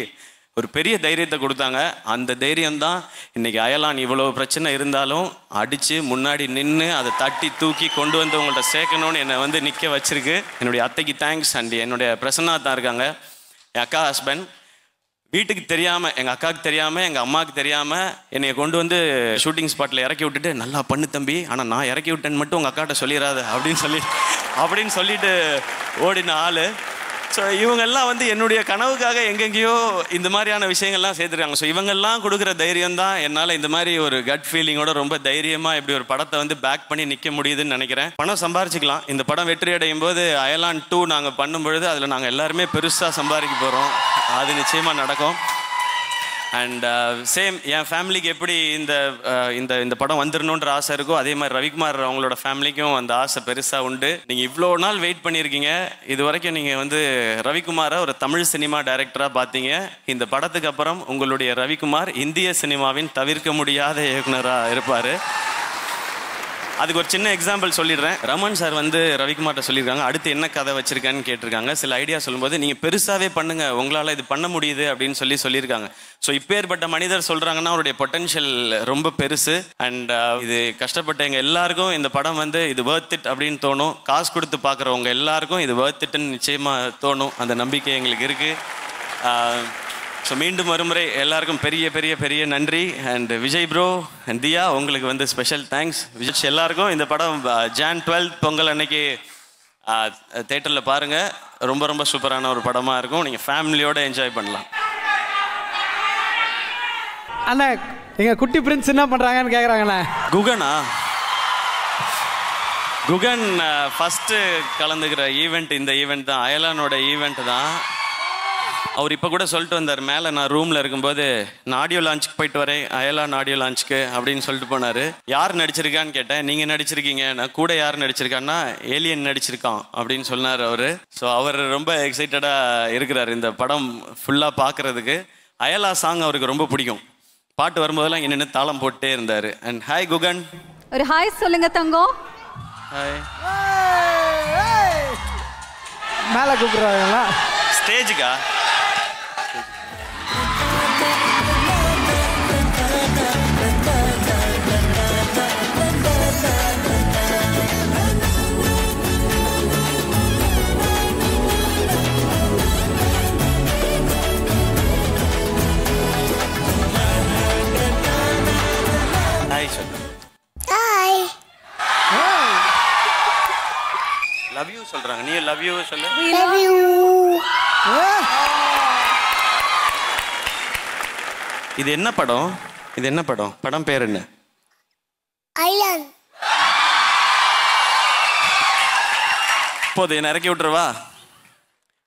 ஒரு பெரிய தைரியத்தை கொடுத்தாங்க. அந்த தைரியம் தான் இன்னைக்கு அயலான் இவ்வளோ பிரச்சனை இருந்தாலும் அடித்து முன்னாடி நின்று அதை தட்டி தூக்கி கொண்டு வந்து உங்கள்ட்ட சேர்க்கணும்னு என்னை வந்து நிற்க வச்சிருக்கு. என்னுடைய அத்தைக்கு தேங்க்ஸ் அண்ட் என்னுடைய பிரசன்னா தான் இருக்காங்க. என் அக்கா ஹஸ்பண்ட் வீட்டுக்கு தெரியாமல் எங்கள் அக்காவுக்கு தெரியாமல் எங்கள் அம்மாவுக்கு தெரியாமல் என்னை கொண்டு வந்து ஷூட்டிங் ஸ்பாட்டில் இறக்கி விட்டுட்டு நல்லா பண்ணு தம்பி ஆனால் நான் இறக்கி விட்டேன்னு மட்டும் உங்கள் அக்காட்ட சொல்லிடாத அப்படின்னு சொல்லி அப்படின்னு சொல்லிட்டு ஓடின ஆள். ஸோ இவங்கெல்லாம் வந்து என்னுடைய கனவுக்காக எங்கெங்கேயோ இந்த மாதிரியான விஷயங்கள்லாம் சேர்த்துருக்காங்க. ஸோ இவங்கெல்லாம் கொடுக்குற தைரியம் தான் என்னால் இந்த மாதிரி ஒரு கட் ஃபீலிங்கோட ரொம்ப தைரியமாக இப்படி ஒரு படத்தை வந்து பேக் பண்ணி நிற்க முடியுதுன்னு நினைக்கிறேன். பணம் சம்பாரிச்சிக்கலாம். இந்த படம் வெற்றி அடையும் போது அயலான் டூ நாங்கள் பண்ணும் பொழுது அதில் நாங்கள் எல்லாருமே பெருசாக சம்பாதிக்க போகிறோம் அது நிச்சயமாக நடக்கும். அண்ட் சேம் uh, என் ஃபேமிலிக்கு எப்படி இந்த uh, இந்த இந்த படம் வந்துடணுன்ற ஆசை இருக்கோ அதே மாதிரி ரவிக்குமார் அவங்களோட ஃபேமிலிக்கும் அந்த ஆசை பெருசாக உண்டு. நீங்கள் இவ்வளோ நாள் வெயிட் பண்ணியிருக்கீங்க. இது வரைக்கும் நீங்கள் வந்து ரவிக்குமாரை ஒரு தமிழ் சினிமா டைரக்டராக பார்த்தீங்க இந்த படத்துக்கு அப்புறம் உங்களுடைய ரவிக்குமார் இந்திய சினிமாவின் தவிர்க்க முடியாத இயக்குனராக இருப்பார். அதுக்கு ஒரு சின்ன எக்ஸாம்பிள் சொல்லிடுறேன். ரமன் சார் வந்து ரவிக்குமார்ட்ட சொல்லியிருக்காங்க. அடுத்து என்ன கதை வச்சிருக்கான்னு கேட்டிருக்காங்க. சில ஐடியா சொல்லும்போது நீங்கள் பெருசாகவே பண்ணுங்க. உங்களால் இது பண்ண முடியுது அப்படின்னு சொல்லி சொல்லியிருக்காங்க. ஸோ இப்பேற்பட்ட மனிதர் சொல்கிறாங்கன்னா அவருடைய பொட்டன்ஷியல் ரொம்ப பெருசு. அண்ட் uh, இது கஷ்டப்பட்ட எங்கள் எல்லாருக்கும் இந்த படம் வந்து இது வேர்த் இட் அப்படின்னு தோணும். காசு கொடுத்து பார்க்குறவங்க எல்லாருக்கும் இது வேர்த் இட்டுன்னு நிச்சயமாக தோணும். அந்த நம்பிக்கை எங்களுக்கு இருக்குது uh, ஸோ மீண்டும் ஒருமுறை எல்லாருக்கும் பெரிய பெரிய பெரிய நன்றி. And Vijay bro and Dhiya உங்களுக்கு வந்து ஸ்பெஷல் தேங்க்ஸ் விஜய் எல்லாருக்கும் இந்த படம் ஜான் டுவெல் பொங்கல் அன்னைக்கு தேட்டரில் பாருங்கள் ரொம்ப ரொம்ப சூப்பரான ஒரு படமாக இருக்கும். நீங்கள் ஃபேமிலியோடு என்ஜாய் பண்ணலாம். அண்ணா எங்க குட்டி பிரின்ஸ் என்ன பண்றாங்கன்னு கேக்குறாங்கண்ணே. குகனா? குகன் ஃபஸ்ட்டு கலந்துக்கிற ஈவெண்ட் இந்த ஈவெண்ட் தான். அயலானோட ஈவெண்ட் தான். அவர் இப்போ கூட சொல்லிட்டு வந்தார் மேலே நான் ரூமில் இருக்கும்போது நான் ஆடியோ லான்ச்சுக்கு போயிட்டு வரேன் அயலான் ஆடியோ லான்ச்சுக்கு அப்படின்னு சொல்லிட்டு போனார். யார் நடிச்சிருக்கான்னு கேட்டேன் நீங்கள் நடிச்சிருக்கீங்க நான் கூட யார் நடிச்சிருக்கான்னா ஏலியன் நடிச்சிருக்கான் அப்படின்னு சொன்னார் அவர். ஸோ அவர் ரொம்ப எக்ஸைட்டடாக இருக்கிறார் இந்த படம் ஃபுல்லாக பார்க்குறதுக்கு அயலா சாங் அவருக்கு ரொம்ப பிடிக்கும். பாட்டு வரும்போதெல்லாம் நின்று தாளம் போட்டே இருந்தார். அண்ட் ஹாய் குகன் ஒரு ஹாய் சொல்லுங்க தங்கம். ஹாய் மேலே கூப்பிடுறாங்களா? ஸ்டேஜுக்கா சொல்றாங்க. நீ லவ் யூ சொல்லு. லவ் யூ இது என்ன படம்? இது என்ன படம்? படம் பேர் என்ன? ஐலாண்ட் போது என்ன இறக்கி விட்டுருவா?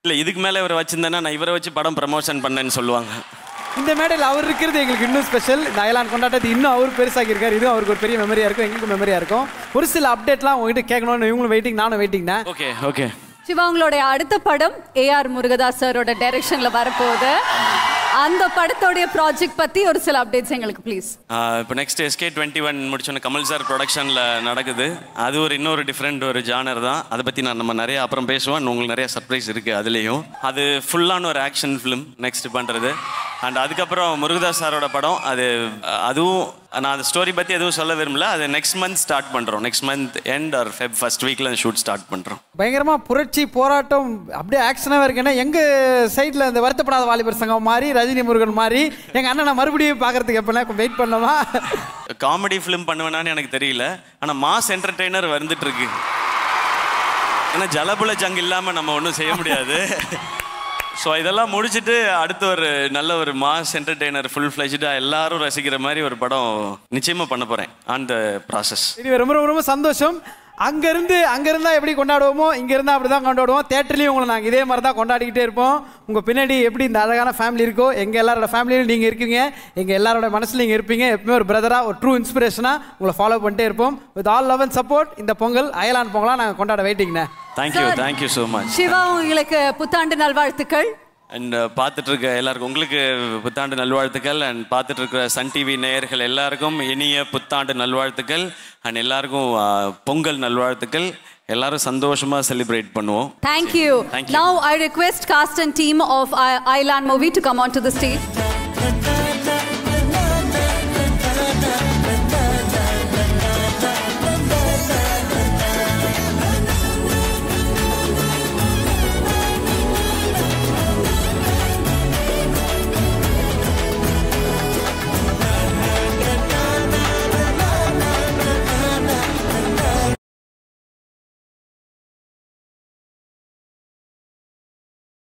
இல்லை இதுக்கு மேலே இவரை வச்சிருந்தேன்னா நான் இவரை வச்சு படம் ப்ரமோஷன் பண்ணேன்னு சொல்லுவாங்க. இந்த மேடையில் அவர் இருக்கிறது எங்களுக்கு இன்னும் ஸ்பெஷல் இந்த அயலான் கொண்டாட்டத்தை இன்னும் அவர் பெருசாக்கியிருக்காரு. இதுவும் அவருக்கு ஒரு பெரிய மெமரியாக இருக்கும். எங்களுக்கும் மெமரியாக இருக்கும். ஒரு சில அப்டேட்லாம் உங்ககிட்ட கேட்கணும்னு இவங்களும் வெயிட்டிங் நானும் வெயிட்டிங் தான். ஓகே ஓகே சிவா உங்களுடைய அடுத்த படம் ஏஆர் முருகதாஸ் சாரோட டைரக்ஷன்ல வரப்போகுது. அந்த படத்தோடைய ப்ராஜெக்ட் பத்தி ஒரு சில அப்டேட்ஸ் எங்களுக்கு ப்ளீஸ் இப்போ நெக்ஸ்ட் எஸ்கே டுவெண்ட்டி ஒன் முடிச்சோன்னு கமல் சார் ப்ரொடக்ஷனில் நடக்குது. அது ஒரு இன்னொரு டிஃப்ரெண்ட் ஒரு ஜானர் தான். அதை பற்றி நான் நம்ம நிறைய அப்புறம் பேசுவோம். உங்களுக்கு நிறைய சர்ப்ரைஸ் இருக்குது அதுலேயும். அது ஃபுல்லான ஒரு ஆக்ஷன் ஃபிலிம் நெக்ஸ்ட் பண்ணுறது அண்ட் அதுக்கப்புறம் முருகதாஸ் சாரோட படம். அது அதுவும் நான் அந்த ஸ்டோரி பற்றி எதுவும் சொல்ல விரும்பல. அது நெக்ஸ்ட் மந்த் ஸ்டார்ட் பண்ணுறோம் next month end or Feb first வீக்கில் ஷூட் ஸ்டார்ட் பண்ணுறோம் பயங்கரமா புரட்சி போராட்டம் அப்படியே ஆக்ஷனாக இருக்கு. ஏன்னா எங்க சைடில் இந்த வருத்தப்படாத வாலிபர் சங்கம் மாதிரி ரஜினி முருகன் மாதிரி எங்க அண்ணனை மறுபடியும் பார்க்கறதுக்கு எப்போ வெயிட் பண்ணலாமா? காமெடி ஃபிலிம் பண்ணுவேனான்னு எனக்கு தெரியல. ஆனால் மாஸ் என்டர்டெய்னர் வந்துட்டு இருக்கு. ஏன்னா ஜலபுல ஜங் இல்லாமல் நம்ம ஒன்றும் செய்ய முடியாது. ஸோ இதெல்லாம் முடிச்சுட்டு அடுத்து ஒரு நல்ல ஒரு மாஸ் என்டர்டெய்னர் ஃபுல் ஃப்ளெஜ்டாக எல்லாரும் ரசிக்கிற மாதிரி ஒரு படம் நிச்சயமாக பண்ண போகிறேன் ஆன் த ப்ராசஸ் இது ரொம்ப ரொம்ப ரொம்ப சந்தோஷம். அங்கேருந்து அங்கே இருந்தால் எப்படி கொண்டாடுவோமோ இங்கே இருந்தால் அப்படி தான் கொண்டாடுவோம். தேட்டர்லேயும் உங்களை நாங்கள் இதே மாதிரி தான் கொண்டாடிக்கிட்டே இருப்போம். உங்கள் பின்னாடி எப்படி இந்த அழகான ஃபேமிலி இருக்கோ எங்கள் எல்லாரோட ஃபேமிலியிலும் நீங்கள் இருக்கீங்க. எங்கள் எல்லாரோட மனசில் நீங்கள் இருப்பீங்க. எப்பவுமே ஒரு பிரதராக ஒரு ட்ரூ இன்ஸ்பிரேஷனாக உங்களை ஃபாலோ பண்ணிட்டே இருப்போம். With all love and support இந்த பொங்கல் அயலான் பொங்கலாக நாங்கள் கொண்டாட வெயிட்டிங்கண்ணே thank you. Thank you so much Siva உங்களுக்கு புத்தாண்டு நல்வாழ்த்துக்கள். அண்ட் பார்த்துட்டு இருக்க எல்லாருக்கும் உங்களுக்கு புத்தாண்டு நல்வாழ்த்துக்கள் அண்ட் பார்த்துட்டு இருக்கிற சன் டிவி நேயர்கள் எல்லாருக்கும் இனிய புத்தாண்டு நல்வாழ்த்துக்கள் அண்ட் எல்லாருக்கும் ஆ, பொங்கல் நல்வாழ்த்துக்கள் எல்லாரும் சந்தோஷமா செலிப்ரேட் பண்ணுவோம். Thank you. Now I request cast and team of I- Island movie to come onto the stage.